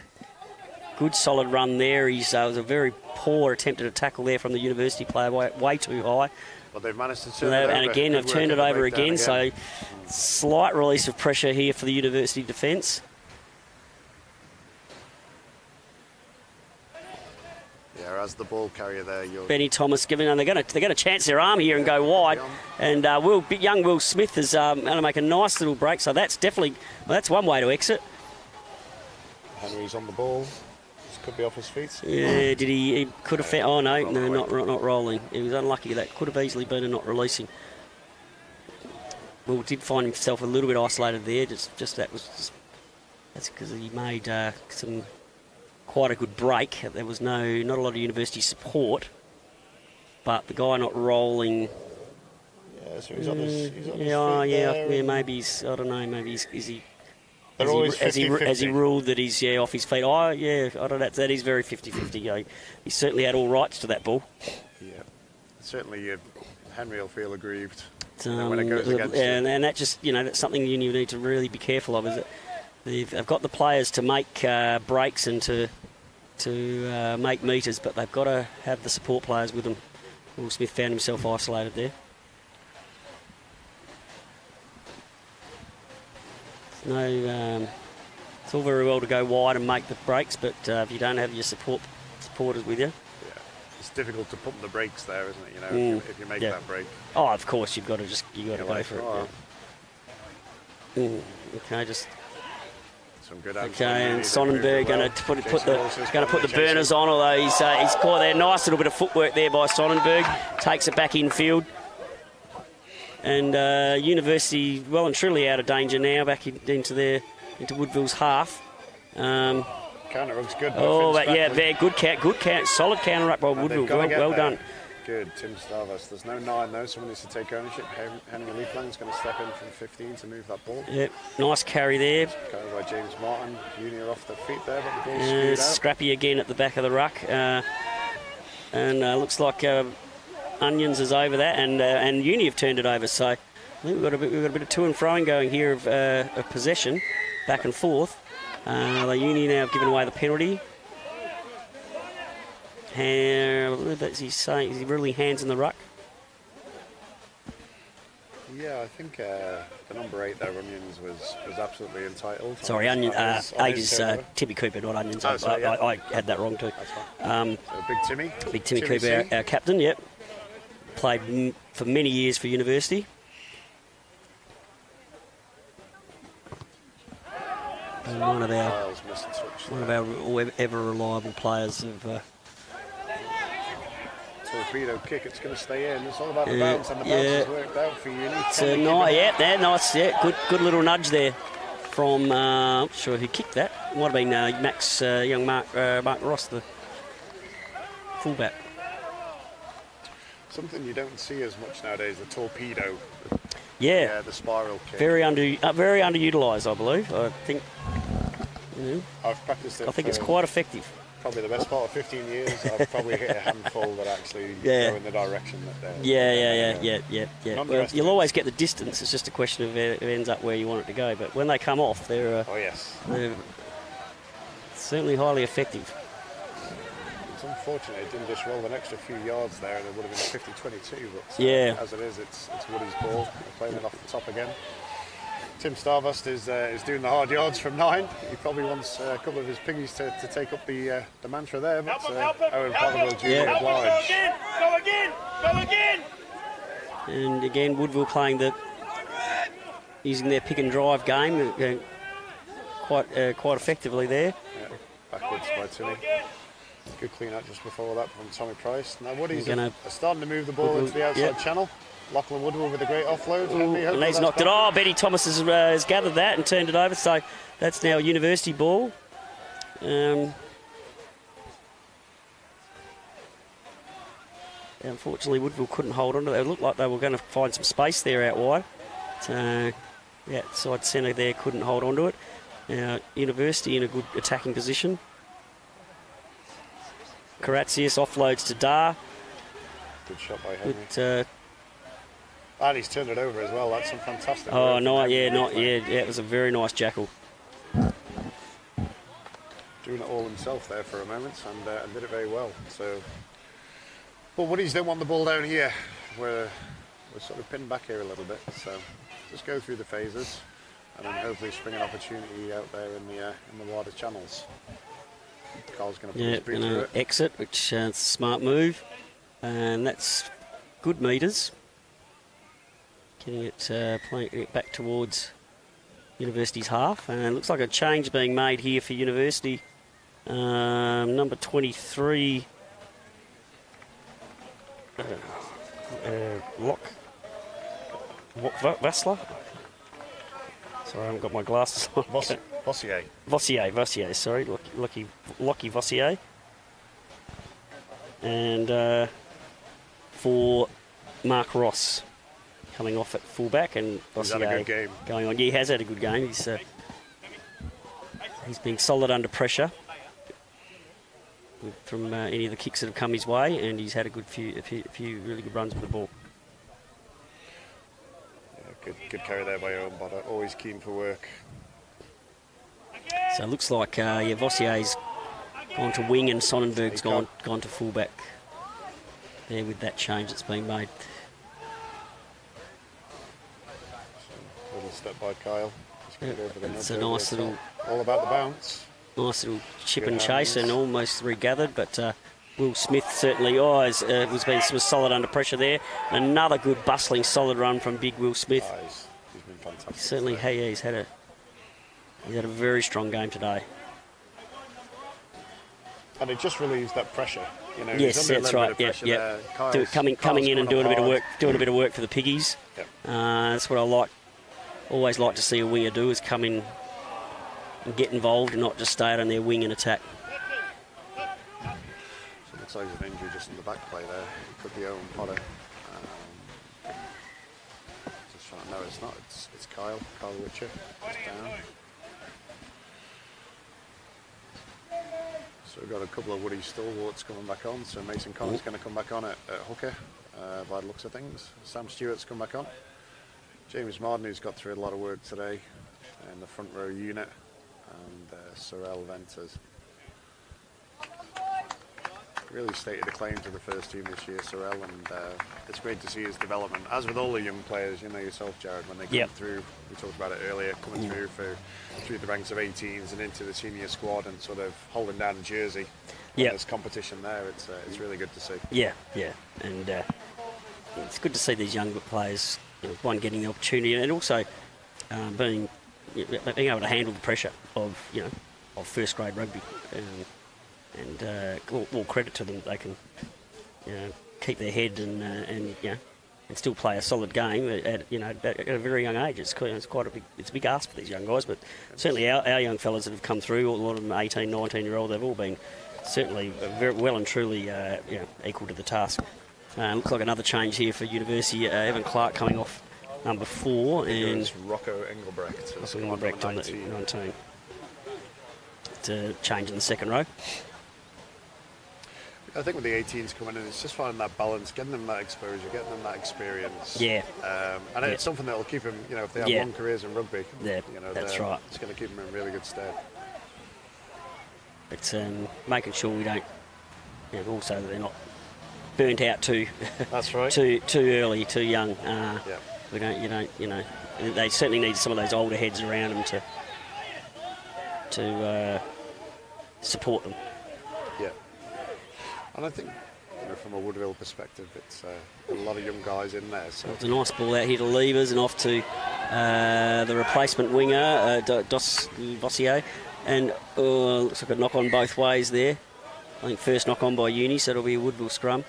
good solid run there. He's uh, was a very poor attempt at a tackle there from the university player, way, way too high. But they've managed to turn And, it they- and again, they've turned it over breakdown again. So slight release of pressure here for the university defence. Yeah, as the ball carrier there, you're Benny Thomas giving, and they're going to they're going to chance their arm here and go wide. And uh, Will young Will Smith is um, going to make a nice little break. So that's definitely well, that's one way to exit. Henry's on the ball. Could be off his feet. Yeah, did he? He could have. Fa- oh no, no, not not rolling. He was unlucky. That could have easily been a not releasing. Well, did find himself a little bit isolated there. Just just that was just, that's because he made uh, some quite a good break. There was no not a lot of university support, but the guy not rolling. Yeah, so he's on his, he's on his Yeah, oh, yeah, yeah. Maybe he's. I don't know. Maybe he's. Is he? They're Has always he, has, he, 50-50. has he ruled that he's yeah off his feet? Oh yeah, I don't know. That that is very 50-50. Yeah, he certainly had all rights to that ball. Yeah, certainly uh, Henry will feel aggrieved Um, when it goes the- against and, you. and that just you know that's something you need to really be careful of. Is that they've, they've got the players to make uh, breaks and to to uh, make meters, but they've got to have the support players with them. Will Smith found himself isolated there. No, um, it's all very well to go wide and make the breaks, but uh, if you don't have your support supporters with you, Yeah. It's difficult to pump the brakes there, isn't it? You know, Mm, if, you, if you make yeah. that break. oh, of course you've got to just you got to go like, for it. "Oh, yeah. Mm, okay, just good. Okay, and Really, they moved Sonnenberg well. going to put, put the going to put the chasing. burners on. Although he's uh, he's caught there, nice little bit of footwork there by Sonnenberg. Takes it back infield, and uh, University well and truly out of danger now. Back in, into their into Woodville's half. Um, Counter ruck's good. oh, yeah, very good count, good count, solid counter up by Woodville. Well, well done. Good, Tim Starvas. There's no nine though. Someone needs to take ownership. Hen- Henry Leafland's going to step in from 15 to move that ball. Yep, nice carry there. Carried by James Martin. Junior off the feet there, but the ball's Uh, scrappy again at the back of the ruck, uh, and uh, looks like uh, Onions is over that, and uh, and Uni have turned it over. So I think we've got a bit, we've got a bit of to and froing going here of, uh, of possession, back and forth. Uh, the Uni now have given away the penalty. Is he saying? Is he really hands in the ruck? Yeah, I think uh, the number eight there, Onions, was, was absolutely entitled. Sorry, on his- onion. Uh, on ages. Uh. Timmy Cooper, not onions. Oh, I, sorry, I, yeah. I, I had that wrong too. Um, So Big Timmy. Big Timmy, Timmy Cooper, our, our captain, yep. Played m- for many years for university. And one of our Miles missed a touch one of our ever reliable players of uh, Torpedo kick, it's going to stay in. It's all about the Yeah, bounce, and the bounce yeah. has worked out for Uni. it's a nice, yeah, there, nice, yeah, good, good little nudge there from. Uh, I'm not sure who kicked that. Might have been uh, Max, uh, young Mark, uh, Mark Ross, the fullback. Something you don't see as much nowadays, the torpedo. Yeah, Yeah, the spiral kick. very under, uh, very underutilised, I believe. I think, you know, I've practiced it I think it's quite effective. probably the best part of 15 years. I've probably hit a [LAUGHS] handful that actually Yeah. go in the direction that they're. Yeah, yeah, yeah, yeah, yeah, yeah. Well, you'll always get the distance. It's just a question of it ends up where you want it to go. But when they come off, they're, uh, Oh, yes. they're certainly highly effective. It's unfortunate it didn't just roll an extra few yards there and it would have been 50 22. But uh, Yeah. as it is, it's, it's Woody's ball. They're playing it off the top again. Tim Starvast is, uh, is doing the hard yards from nine. He probably wants uh, a couple of his piggies to, to take up the, uh, the mantra there. But uh, Owen Potterville Jr. Yeah. obliged. Go again! Go again! And again, Woodville playing the using their pick and drive game uh, quite uh, quite effectively there. Yeah, backwards by Timmy. Good clean out just before that from Tommy Price. Now Woody's Gonna- starting to move the ball into the outside yep. channel. Lachlan Woodville with a great offload. Henry, And hopefully he's knocked it. Oh, Benny Thomas has, uh, has gathered that and turned it over. So that's now a university ball. Um, unfortunately, Woodville couldn't hold on to it. It looked like they were going to find some space there out wide. So, yeah, side centre there couldn't hold on to it. Now, University in a good attacking position. Karatsius offloads to Dar. Good shot by Henry. But, uh, And he's turned it over as well. That's some fantastic. oh, no, yeah, not, yeah, yeah, it was a very nice jackal. Doing it all himself there for a moment and, uh, and did it very well. So, but Woodies don't want the ball down here. We're we're sort of pinned back here a little bit. So just go through the phases and then hopefully spring an opportunity out there in the uh, in the wider channels. Carl's going to put Yeah, his through it. exit, which uh, is a smart move. And that's good meters. Getting it, uh, playing it back towards University's half. And it looks like a change being made here for University. Um, number 23, uh, uh, Vassler. Sorry, I haven't got my glasses on. Voss- Vossier. Vossier, Vossier, sorry, Lucky, Lucky, Lucky Vossier. And uh, for Mark Ross coming off at fullback and He's had a Vossier good game. going on. Yeah, he has had a good game. He's uh, he's been solid under pressure from uh, any of the kicks that have come his way, and he's had a good few, a few, a few really good runs with the ball. Yeah, good, good carry there by Owen Potter. Always keen for work. So it looks like uh, yeah, Vossier's gone to wing and Sonnenberg's gone gone to fullback. There with that change that's been made. Little step by Kyle. Just gonna Yeah, go for the it's a nice little- All about the bounce. Nice little chip Good and chase and almost regathered, but uh, Will Smith certainly oh, uh, was being was solid under pressure there. Another good bustling solid run from Big Will Smith. Ah, he's, he's been fantastic. Certainly, hey, he's had a he's had a very strong game today. And it just relieves that pressure. You know, Yes, he's under a that's right. Yeah, yeah. Kyle's- coming Kyle's coming in and doing a bit of work, doing a bit of work for the piggies. Yep. Uh, that's what I like. Always like to see a winger do is come in and get involved and not just stay out on their wing and attack. So it looks like an injury just in the back play there. It could be Owen Potter. Um, just trying to know it's not. It's, it's Kyle. Kyle Witcher. It's down. So we've got a couple of Woody stalwarts coming back on. So Mason Connor's going to come back on at, at hooker uh, by the looks of things. Sam Stewart's come back on. James Martin, who's got through a lot of work today in the front row unit. And uh, Sorel Venters really stated a claim to the first team this year, Sorel, and uh, it's great to see his development. As with all the young players, you know yourself, Jared, when they come Yep. through, we talked about it earlier, coming through for through the ranks of 18s and into the senior squad and sort of holding down the jersey. Yep. There's competition there. It's uh, it's really good to see. Yeah, yeah, and uh, it's good to see these younger players, you know, one getting the opportunity, and also um, being you know, being able to handle the pressure of you know of first grade rugby, um, and uh, all, all credit to them. They can you know keep their head and uh, and you know and still play a solid game at, you know at, a very young age. It's quite, it's quite a big it's a big ask for these young guys, but certainly our, our young fellas that have come through, a lot of them 18, 19 year old, they've all been certainly very well and truly uh, you know, equal to the task. Uh, looks like another change here for University. Uh, Evan Clark coming off number four and Rocco Engelbrecht. come Engelbrecht on the 19. 19. To change in the second row. I think with the 18s coming in, it's just finding that balance, getting them that exposure, getting them that experience. Yeah. Um, and Yeah. it's something that will keep them, you know, if they have Yeah. long careers in rugby, Yeah, you know, that's right. It's going to keep them in really good stead. But um, making sure we don't, you know, also that they're not burnt out too, That's [LAUGHS] right. too too early, too young. Uh, Yeah. We don't, you don't, you know, they certainly need some of those older heads around them to to uh, support them. And I think, you know, from a Woodville perspective, it's uh, a lot of young guys in there. So It's a nice ball out here to Liebers and off to uh, the replacement winger, uh, Dos Bossier. And uh, looks like a knock on both ways there. I think first knock on by Uni, so it'll be a Woodville scrum.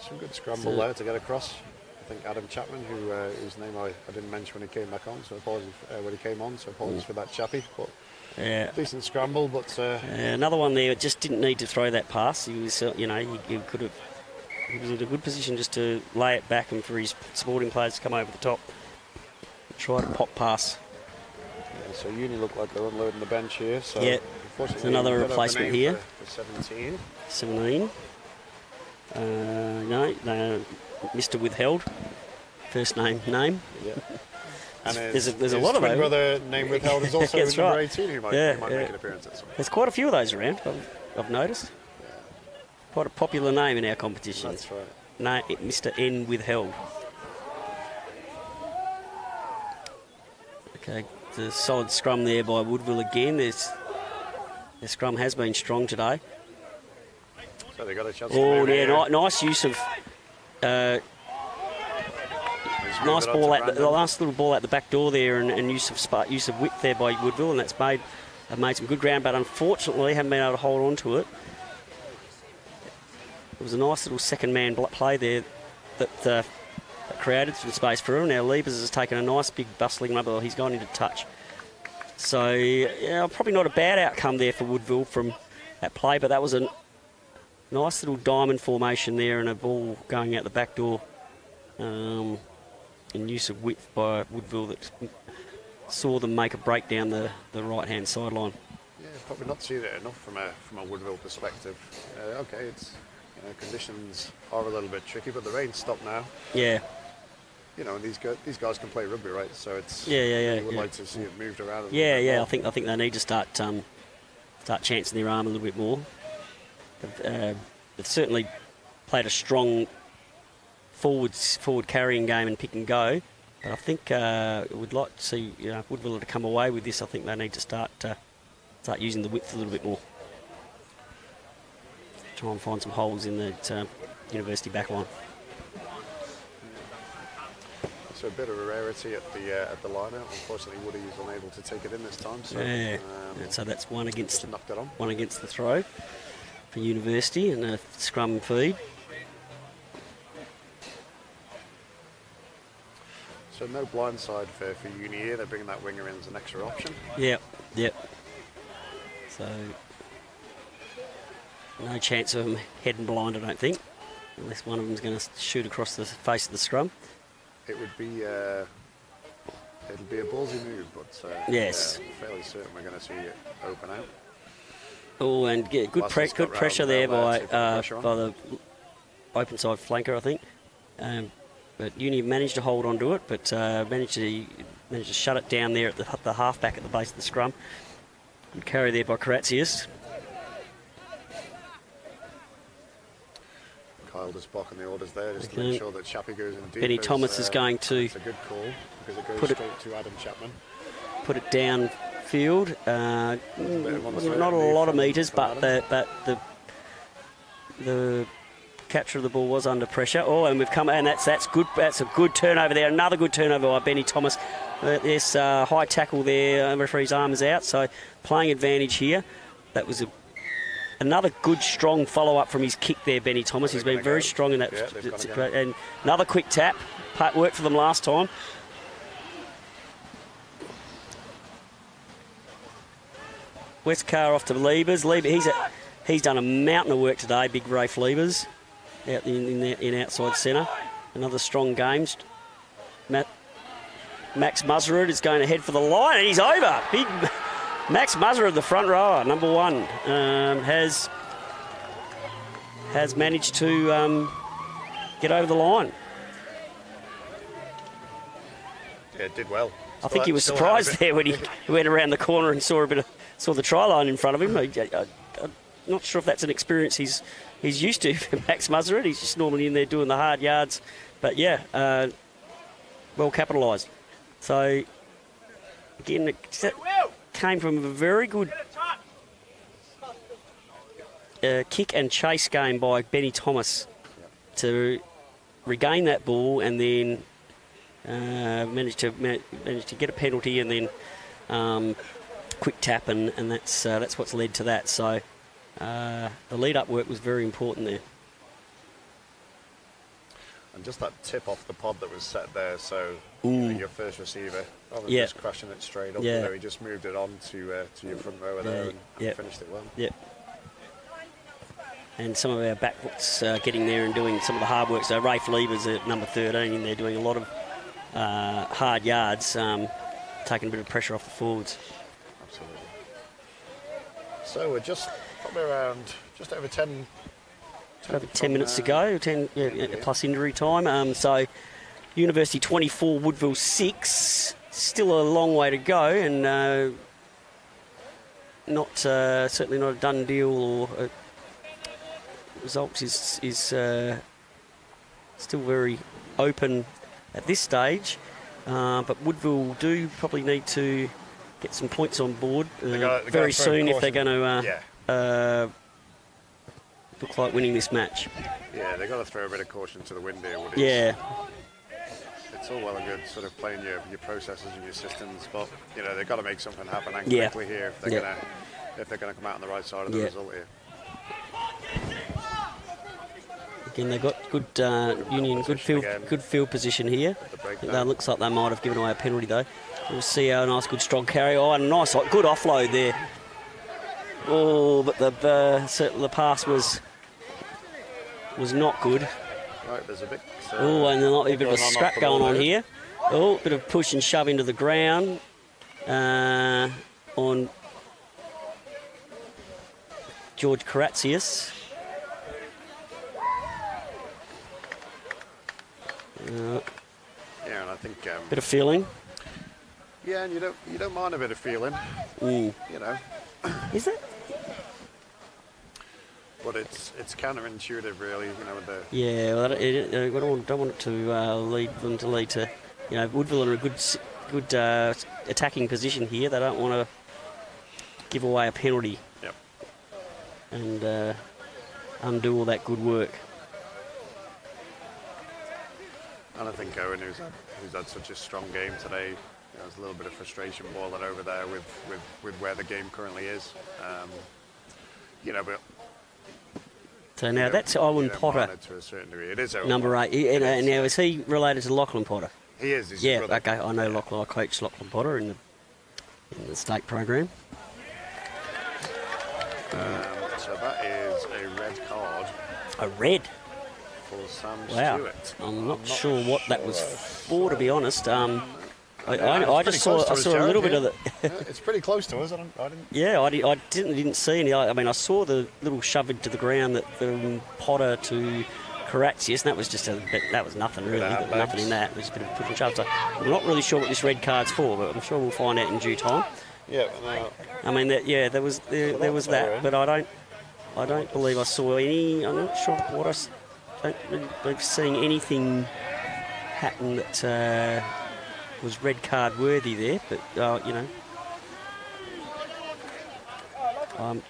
some good scramble So- there to get across. I think Adam Chapman, who uh, whose name I, I didn't mention when he came back on, so apologies uh, when he came on, so apologies for that chappy. But Yeah. decent scramble, but uh, another one there, just didn't need to throw that pass. He was, uh, you know, he, he could have. He was in a good position just to lay it back and for his supporting players to come over the top. Try to pop pass. yeah, so Uni look like they're unloading the bench here. So Yeah. another we don't have the replacement here. For, for 17. 17. Uh, no, no, Mr. Withheld. First name, name. Yeah. And his, There's a- there's a his lot of them. brother name [LAUGHS] withheld is also number right. 18 who might, Yeah, who might yeah. make an appearance at some point. There's quite a few of those around. I've, I've noticed. Quite a popular name in our competition. That's right. Na- Mr. N withheld. Okay, the solid scrum there by Woodville again. There's, the scrum has been strong today. So they got a chance Oh, yeah, ni- nice use of. Uh, nice ball at the, the last little ball at the back door there, and, and use of use of width there by Woodville, and that's made made some good ground, but unfortunately haven't been able to hold on to it. It was a nice little second man play there that, uh, that created some space for him. Now Liebers has taken a nice big bustling rubber. He's gone into touch. So yeah, probably not a bad outcome there for Woodville from that play, but that was a nice little diamond formation there and a ball going out the back door. Um, and use of width by Woodville that saw them make a break down the, the right hand sideline. Yeah, probably not see that enough from a from a Woodville perspective. Uh, okay, it's you know, conditions are a little bit tricky, but the rain stopped now. Yeah, You know, these guys, these guys can play rugby, right? So it's Yeah, yeah, yeah, You would yeah. like to see it moved around. a yeah, bit yeah. more. I think I think they need to start um, start chancing their arm a little bit more. They've, uh, they've certainly played a strong forward forward carrying game and pick and go, but I think uh, we'd like to see you know, Woodville to come away with this. I think they need to start uh, start using the width a little bit more. Try and find some holes in the uh, university backline. So a bit of a rarity at the uh, at the line out. Unfortunately, Woody is unable to take it in this time. So Yeah. um, so that's one against the on. one against the throw for University and a scrum feed. So no blindside for, for Uni here. They're bringing that winger in as an extra option. Yep, yep. So no chance of them heading blind, I don't think, unless one of them's going to shoot across the face of the scrum. It would be uh, it'll be a ballsy move, but uh, Yes. yeah, fairly certain we're going to see it open out. Oh, and get good, pre- good pressure there by there to put the uh, by the open side flanker, I think. Um, but Uni managed to hold on to it, but uh, managed to managed to shut it down there at the, the half back at the base of the scrum. Good carry there by Karatsius. Kyle just blocking the orders there just to make sure that Chappie goes in deep. Benny as, Thomas is uh, going to It's a good call because it goes put it- to Adam Chapman. put it down field. Uh, not a lot of meters, but the, but the the capture of the ball was under pressure. Oh, and we've come and that's that's good. That's a good turnover there. Another good turnover by Benny Thomas. Uh, This uh, high tackle there. Uh, referee's arm is out, so playing advantage here. That was a. Another good, strong follow up from his kick there, Benny Thomas. He's been very go. strong in that. Yeah, they've it's gonna a go. great- and another quick tap. Part worked for them last time. Westcar off to Liebers. Lieber, he's a, he's done a mountain of work today. Big Rafe Liebers out in in, the, in outside centre. Another strong game. Matt, Max Muzzerud is going ahead for the line, and he's over. Big Max Muzzerud, the front rower, number one, um, has has managed to um, get over the line. Yeah, it did well. I Still think he was still had a surprised there when he [LAUGHS] went around the corner and saw a bit of saw the try line in front of him. I, am not sure if that's an experience he's he's used to. [LAUGHS] Max Muzzard, he's just normally in there doing the hard yards, but yeah, uh, well capitalised. So again, it came from a very good uh, kick and chase game by Benny Thomas to regain that ball and then uh, managed to ma- managed to get a penalty and then um, quick tap and, and that's uh, that's what's led to that. So uh, the lead up work was very important there. And just that tip off the pod that was set there, so you know, your first receiver, rather than Yeah. just crashing it straight up Yeah. there, he just moved it on to uh, to your front rower there and finished it well. Yep. And some of our backwooks uh, getting there and doing some of the hard work. So Rafe Liebers at number 13 in there doing a lot of uh, hard yards, um, taking a bit of pressure off the forwards. Absolutely. So we're just probably around just over 10, Over 10 minutes to uh, go, 10 yeah, yeah, plus injury time. Um, so University 24, Woodville 6. still a long way to go, and uh, not uh, certainly not a done deal or a results is is uh, still very open at this stage. Uh, but Woodville do probably need to get some points on board uh, very soon if they're going to uh, Yeah. Uh, look like winning this match. Yeah, they've got to throw a bit of caution to the wind here. Woodies. Yeah, It's all well and good sort of playing your, your processes and your systems, but you know they've got to make something happen and Yeah. quickly here if they're Yeah. gonna if they're gonna come out on the right side of the Yeah. result here. again they've got good uh, Union, good field, again. good field position here. That looks like they might have given away a penalty though. We'll see how nice, good, strong carry. Oh, and nice, good offload there. Oh, but the uh, the pass was was not good. Right, there's a bit. Uh, Oh, and there's a bit of a scrap going on here. Oh, bit of push and shove into the ground uh, on George Karatzius. Uh, Yeah, and I think um, bit of feeling. yeah, and you don't you don't mind a bit of feeling, Mm. you know, Is it? but it's it's counterintuitive really, you know, with the Yeah, well, it, I don't want, don't want it to uh, lead them to lead to, you know, Woodville are in a good good uh, attacking position here. They don't want to give away a penalty yep. and uh, undo all that good work. And I think Owen, who's had, who's had such a strong game today, there's a little bit of frustration boiling over there with, with, with where the game currently is. Um, you know, but So now that's Owen Potter, to a certain degree. It is Owen number eight. He- and, uh, is. now is he related to Lachlan Potter? He is. He's Yeah, okay. I know Lachlan. I coached Lachlan Potter in the in the state program. Um, so that is a red card A red. for Sam Wow. Stewart. I'm not sure what that was for, to be honest. Um, I, Yeah, I, I just saw I saw a little bit of the. Yeah, [LAUGHS] [LAUGHS] it's pretty close to us. I, don't, I didn't. Yeah, I, di- I didn't didn't see any. I, I mean, I saw the little shove into the ground that from Potter to Karatzius, and that was just a bit, that was nothing really. was nothing in that. It was a bit of a push and shove. So I'm not really sure what this red card's for, but I'm sure we'll find out in due time. Yeah, no, I mean, that, yeah, there was there, there was that, but I don't I don't believe I saw any. I'm not sure what I don't really believe seeing anything happen that uh, was red card worthy there. But uh, you know, um,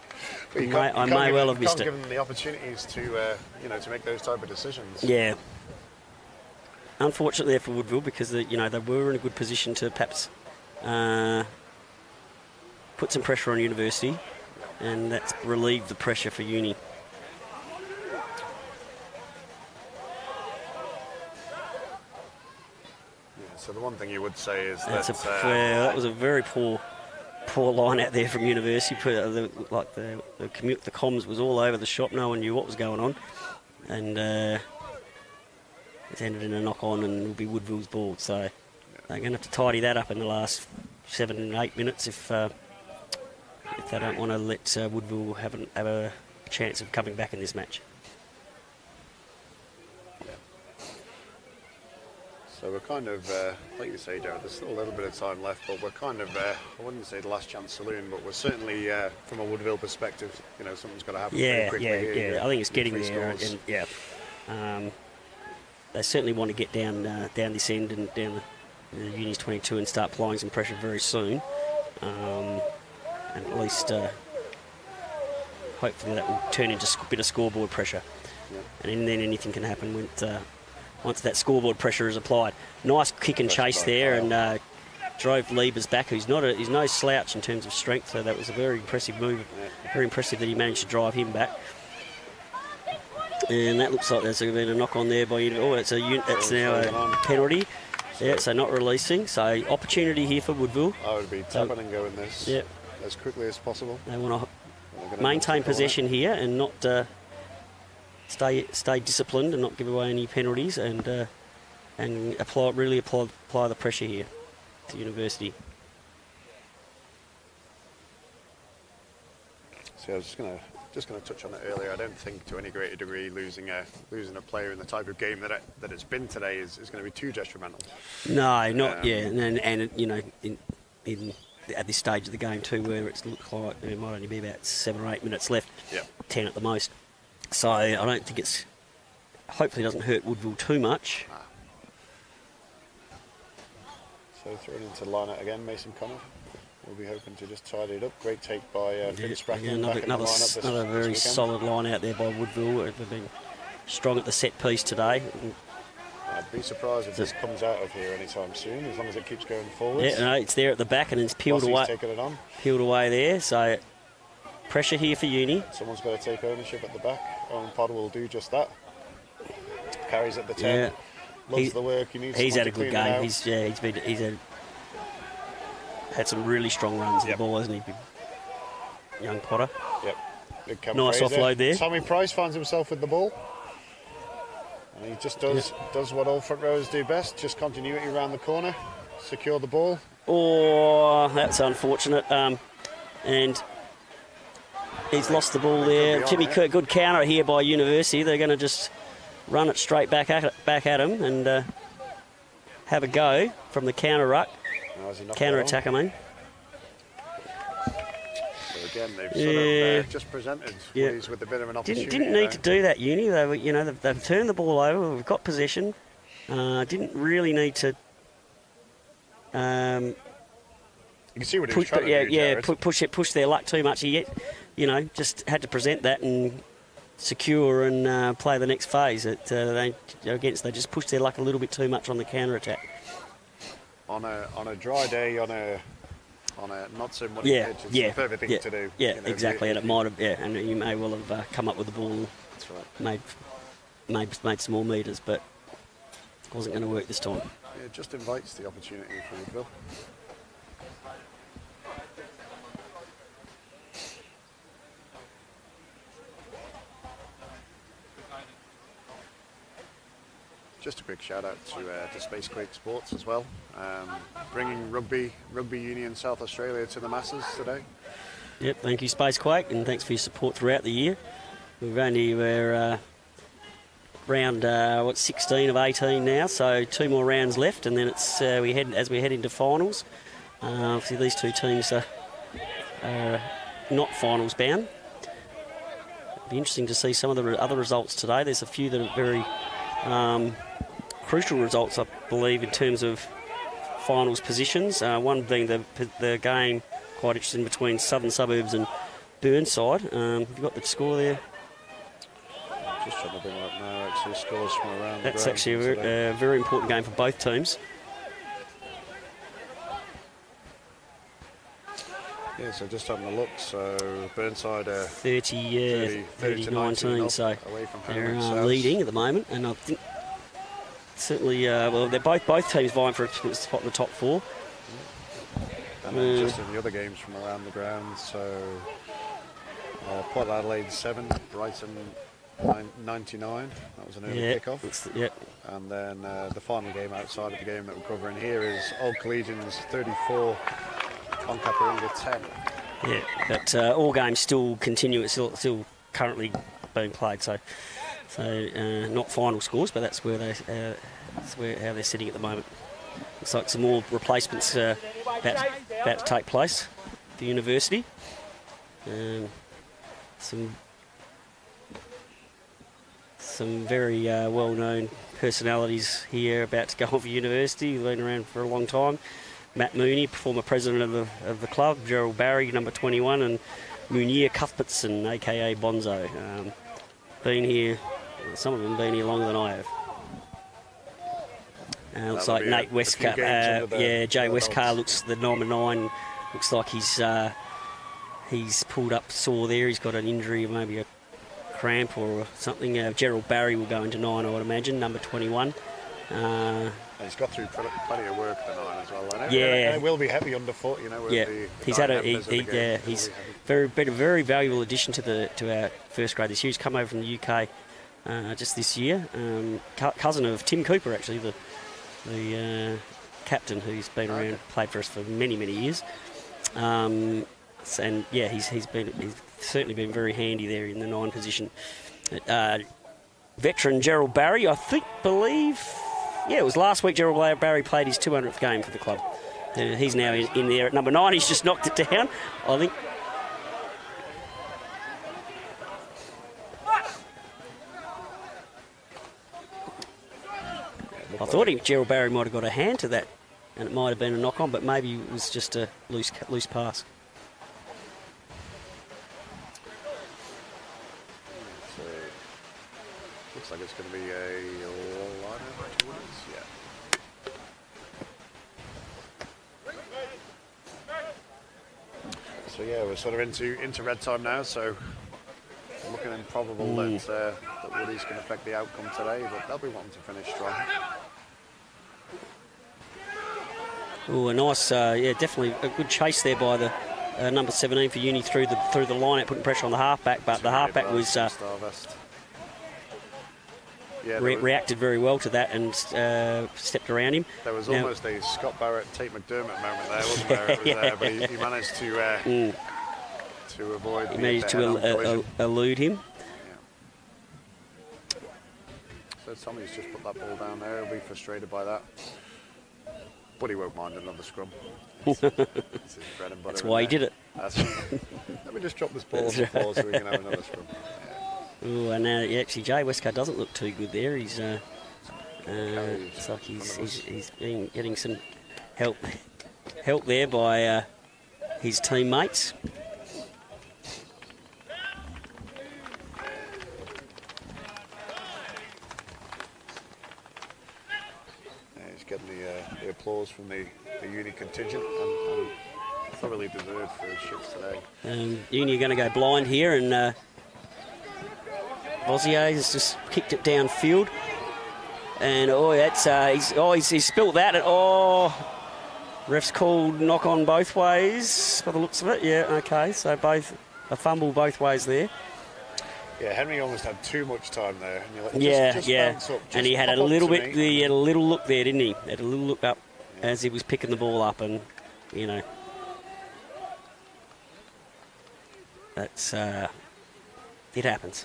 you you I may well them- have missed it. give them the opportunities to, uh, you know, to make those type of decisions. yeah. Unfortunately there for Woodville because they, you know they were in a good position to perhaps uh, put some pressure on University, and that's relieved the pressure for Uni. Yeah, so the one thing you would say is That's a, that uh, yeah, that was a very poor, poor line out there from University. Put uh, like the the, commute, the comms was all over the shop. No one knew what was going on, and uh, it ended in a knock on, and it'll be Woodville's ball. So they're going to have to tidy that up in the last seven eight minutes if uh, if they don't want to let uh, Woodville have, an, have a chance of coming back in this match. So we're kind of, uh, like you say, Jared, there's still a little bit of time left, but we're kind of, uh, I wouldn't say the last chance saloon, but we're certainly, uh, from a Woodville perspective, you know, something's got to happen Yeah, quickly yeah, here. yeah. I think it's getting there, scores. and yeah, um, they certainly want to get down uh, down this end and down the, the Unis 22 and start applying some pressure very soon, um, and at least uh, hopefully that will turn into a bit of scoreboard pressure, Yeah. and then anything can happen when uh, once that scoreboard pressure is applied. Nice kick and chase there, and. Uh, Drove Liebers back, who's not a, he's no slouch in terms of strength, so that was a very impressive move. Very impressive that he managed to drive him back. And that looks like there's been a knock on there by. Oh, it's a un- it's now a penalty. Yeah, so not releasing. So opportunity here for Woodville. I would be So- tapping and going this Yeah. as quickly as possible. They want to maintain possession here and not uh, stay stay disciplined and not give away any penalties and uh, and apply really apply apply the pressure here to University. See, I was just going to just going to touch on it earlier. I don't think to any greater degree losing a losing a player in the type of game that it, that it's been today is, is going to be too detrimental. No, not Um, yeah, and and you know, in, in at this stage of the game too, where it's looked like there might only be about seven or eight minutes left, Yep. ten at the most. So I don't think it's. Hopefully, it doesn't hurt Woodville too much. So thrown into the lineup again, Mason Connor. We'll be hoping to just tidy it up. Great take by uh, Finn Yeah, yeah, another another, the s- lineup this, another very solid line out there by Woodville. They've been strong at the set piece today. I'd be surprised if this comes out of here anytime soon, as long as it keeps going forward. Yeah, no, it's there at the back and it's peeled away, it on. peeled away there. So pressure here for Uni. Someone's got to take ownership at the back. Owen Potter will do just that. Carries at the 10. Yeah. Loves He- the work. He needs He's had a good game. He's yeah, he's been he's had had some really strong runs Yep. the ball, hasn't he? Young Potter. Yep. Nice Fraser. offload there. Tommy Price finds himself with the ball. And he just does does what all front rowers do best, just continuity around the corner, secure the ball. Oh, that's unfortunate. Um, and he's lost the ball there. Jimmy. Kirk, good counter here by University. They're going to just run it straight back at back at him and uh, have a go from the counter ruck, Now, has he knocked counter attack. I mean, So again, they've Yeah. sort of uh, just presented Yeah. With a bit of an opportunity. didn't didn't need to do that. Uni, they were, you know, they've, they've turned the ball over. We've got possession. Uh, didn't really need to. Um, You can see what he was trying to yeah, do, yeah, pu- push it, push their luck too much. He, you know, just had to present that and secure and uh, play the next phase. It, uh, they against they just pushed their luck a little bit too much on the counter attack. on a on a dry day, on a on a not so muddy Yeah, pitch, it's yeah, perfect thing yeah, to do. yeah, you know, exactly. you- And it might have, yeah, and you may well have uh, come up with the ball and That's right. made made made more meters, but it wasn't going to work this time. Yeah, it just invites the opportunity for you, Woodville. Just a quick shout out to, uh, to Spacequake Sports as well, um, bringing rugby rugby union South Australia to the masses today. Yep, thank you, Space Quake, and thanks for your support throughout the year. We've only we're uh, round uh, what 16 of 18 now, so two more rounds left, and then it's uh, we head as we head into finals. Uh, obviously, these two teams are, are not finals bound. It'll be interesting to see some of the other results today. There's a few that are very um, crucial results, I believe, in terms of finals positions. Uh, one being the the game quite interesting between Southern Suburbs and Burnside. Um, have you got the score there? Just trying to bring up now. Actually, scores from around. That's the actually a very, uh, very important game for both teams. yeah, so just having a look. So Burnside. Uh, 30, yeah, 30, 30 to 19, up, so away from home they're uh, leading at the moment, and I think certainly, uh, well, they're both both teams vying for a spot in the top four. And then Mm. just in the other games from around the ground, so uh, Port Adelaide 7, Brighton nine, 99. That was an early Yeah, kickoff. yeah, And then uh, the final game outside of the game that we're covering here is Old Collegians 34, Onkaparinga 10. yeah. But uh, all games still continue. It's still, still currently being played. So, so uh, not final scores, but that's where they uh, that's where how they're sitting at the moment. Looks like some more replacements uh, about, about to take place at the university. Um, some some very uh, well-known personalities here about to go [LAUGHS] off university. Been around for a long time. Matt Mooney, former president of the of the club. Gerald Barry, number 21, and Munir Cuthbertson, aka Bonzo. Um, been here. Some of them been here longer than I have. Uh, looks like Nate Westcar. Uh, yeah, Jay Westcar looks the number nine. Looks like he's uh, he's pulled up sore there. He's got an injury, maybe a cramp or something. Uh, Gerald Barry will go into nine, I would imagine, number 21. Uh, And he's got through plenty of work the nine as well. And Yeah. and will be heavy underfoot, you know. yeah, the, the he's had a he, he, yeah, he's very been a very valuable addition to the to our first grade this year. He's come over from the UK uh, just this year. Um, cou- cousin of Tim Cooper, actually, the the uh, captain who's been around, Okay. played for us for many many years. Um, and yeah, he's he's been he's certainly been very handy there in the nine position. Uh, veteran Gerald Barry, I think, believe, yeah, it was last week Gerald Barry played his 200th game for the club. Uh, he's now in, in there at number nine. He's just knocked it down. I think I thought he, Gerald Barry might have got a hand to that, and it might have been a knock on, but maybe it was just a loose loose pass. So, looks like it's going to be a yeah. So yeah, we're sort of into into red time now. So looking improbable Mm. that uh, that Woody's going to affect the outcome today, but they'll be wanting to finish strong. Oh, a nice, uh, yeah, definitely a good chase there by the uh, number 17 for Uni through the through the line, putting pressure on the halfback, but the halfback was uh, Yeah, re- was, reacted very well to that and uh, stepped around him. there was Now- almost a Scott Barrett, Tate McDermott moment there, wasn't [LAUGHS] there? Was there, but he, he managed to uh, to avoid. He managed to el- uh, el- elude him. So Tommy's just put that ball down there. He'll be frustrated by that. But he won't mind another scrum. [LAUGHS] It's his bread and butter That's why he there. did it. Let me just drop this ball on the floor so we can have another scrum. [LAUGHS] Oh, and now yeah, actually Jay Westcott doesn't look too good there. He's uh, uh, it's like he's he's, he's been getting some help help there by uh, his teammates. Getting the, uh, the applause from the, the uni contingent and, and thoroughly deserved for his shifts today. Um, Uni are going to go blind here, and uh, has just kicked it downfield. And oh, that's uh, he's oh he's, he's spilt that. And, oh, refs called knock on both ways by the looks of it. Yeah, okay. So both a fumble both ways there. Yeah, Henry almost had too much time there. Like, just- yeah, just yeah. up, and he had a little bit. me. He had a little look there, didn't he? Had a little look up as he was picking the ball up, and you know, that's uh, it happens.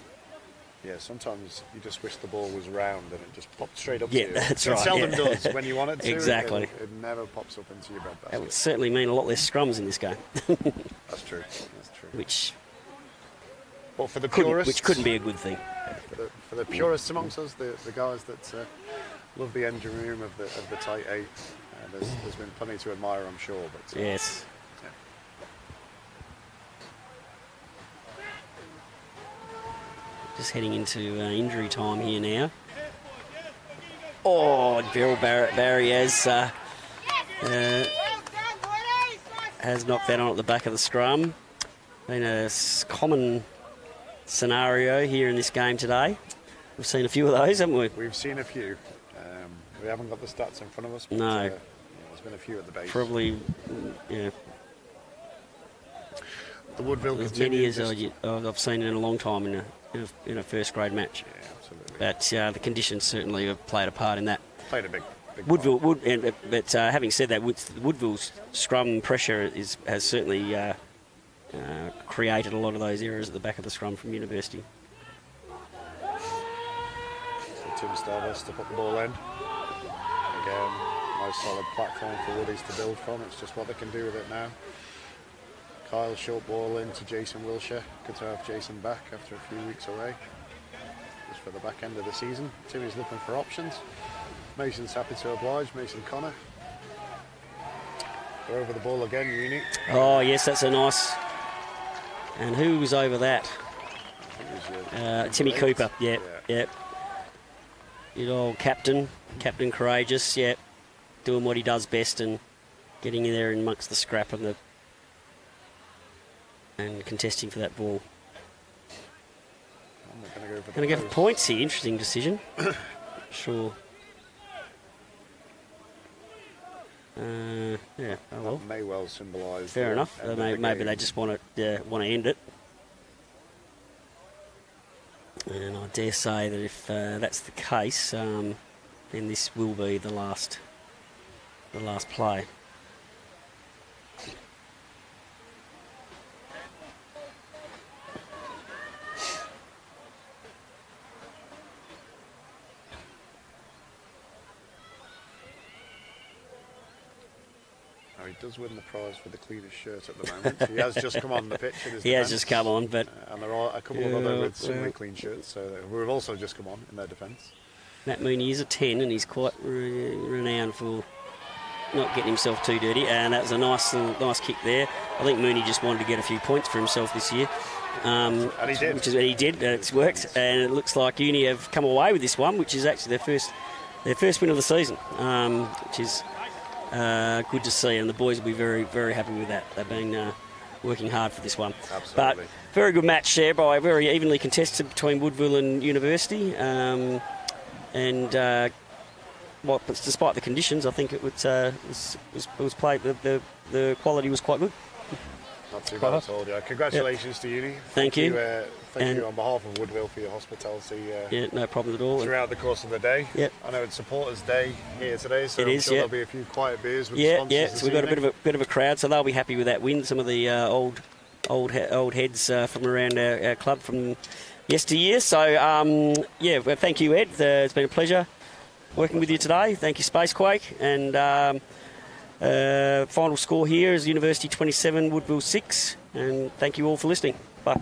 Yeah, sometimes you just wish the ball was round and it just popped straight up Yeah, to you. that's it right, seldom yeah. does when you want [LAUGHS] it to. Exactly. It, it never pops up into your bread That basket. would certainly mean a lot less scrums in this game, That's true. That's true. [LAUGHS] which But for the couldn't, purists, which couldn't be a good thing. For the, for the purists amongst us, the, the guys that uh, love the engine room of the of the tight eight, uh, there's, there's been plenty to admire, I'm sure. But uh, Yes. yeah. Just heading into uh, injury time here now. Oh, Gerald Barrett Barry has uh, uh, has knocked that on at the back of the scrum. Been a common scenario here in this game today. We've seen a few of those, haven't we? We've seen a few. Um, we haven't got the stats in front of us. But, No. uh, yeah, there's been a few at the base. Probably, yeah, The Woodville as many as. I- I've seen in a long time in a, in a, in a first grade match. Yeah, absolutely. But uh, the conditions certainly have played a part in that. Played a big, big Woodville, Wood, and, but uh, having said that, Woodville's scrum pressure is, has certainly uh, uh, created a lot of those errors at the back of the scrum from University. So Tim Starvest to put the ball in. Again, nice solid platform for Woodies to build from. It's just what they can do with it now. Kyle short ball into Jason Wilshire. Good to have Jason back after a few weeks away. Just for the back end of the season. Timmy's looking for options. Mason's happy to oblige. Mason Connor. They're over the ball again, Uni. Oh, yes, that's a nice. And who was over that? I think it was, uh, Timmy. Cooper. Yep, Yeah. yep. Good old captain, Captain Courageous. Yep, doing what he does best and getting in there amongst the scrap and the and contesting for that ball. I'm not going to go for the Going to go for points here. Interesting decision. [COUGHS] sure. Uh, yeah. Oh well. That may well symbolise. Fair the enough. Uh, of may, the maybe they just want to uh, want to end it. And I dare say that if uh, that's the case, um, then this will be the last, the last play. Does win the prize for the cleanest shirt at the moment. he has just come on the pitch. He has just come on, but Uh, and there are a couple of other with similarly clean shirts, so who have also just come on in their defence. Matt Mooney is a 10 and he's quite re- renowned for not getting himself too dirty. And that was a nice nice kick there. I think Mooney just wanted to get a few points for himself this year. Um, And he did. Which is, what he did. It's worked. And it looks like Uni have come away with this one, which is actually their first their first win of the season, um, which is uh, good to see. And the boys will be very, very happy with that. They've been uh, working hard for this one. Absolutely. But very good match there by very evenly contested between Woodville and University. Um, and uh, well, despite the conditions, I think it was uh, was, was, was played. The, the the quality was quite good. Not too bad at all. Yeah. Congratulations to Uni. Thank you. uh, thank And- you on behalf of Woodville for your hospitality uh, Yeah, no problem at all. Throughout the course of the day. Yep. I know it's Supporters Day here today, so It I'm is, sure yeah. there'll be a few quiet beers with yeah, sponsors yeah. So we've got a bit of a bit of a crowd, so they'll be happy with that win. Some of the uh, old old he- old heads uh, from around our, our club from yesteryear. So um, yeah, well, thank you, Ed. Uh, it's been a pleasure working with you today. Thank you, Spacequake, and. Um, uh, final score here is University 27, Woodville 6, and thank you all for listening. Bye.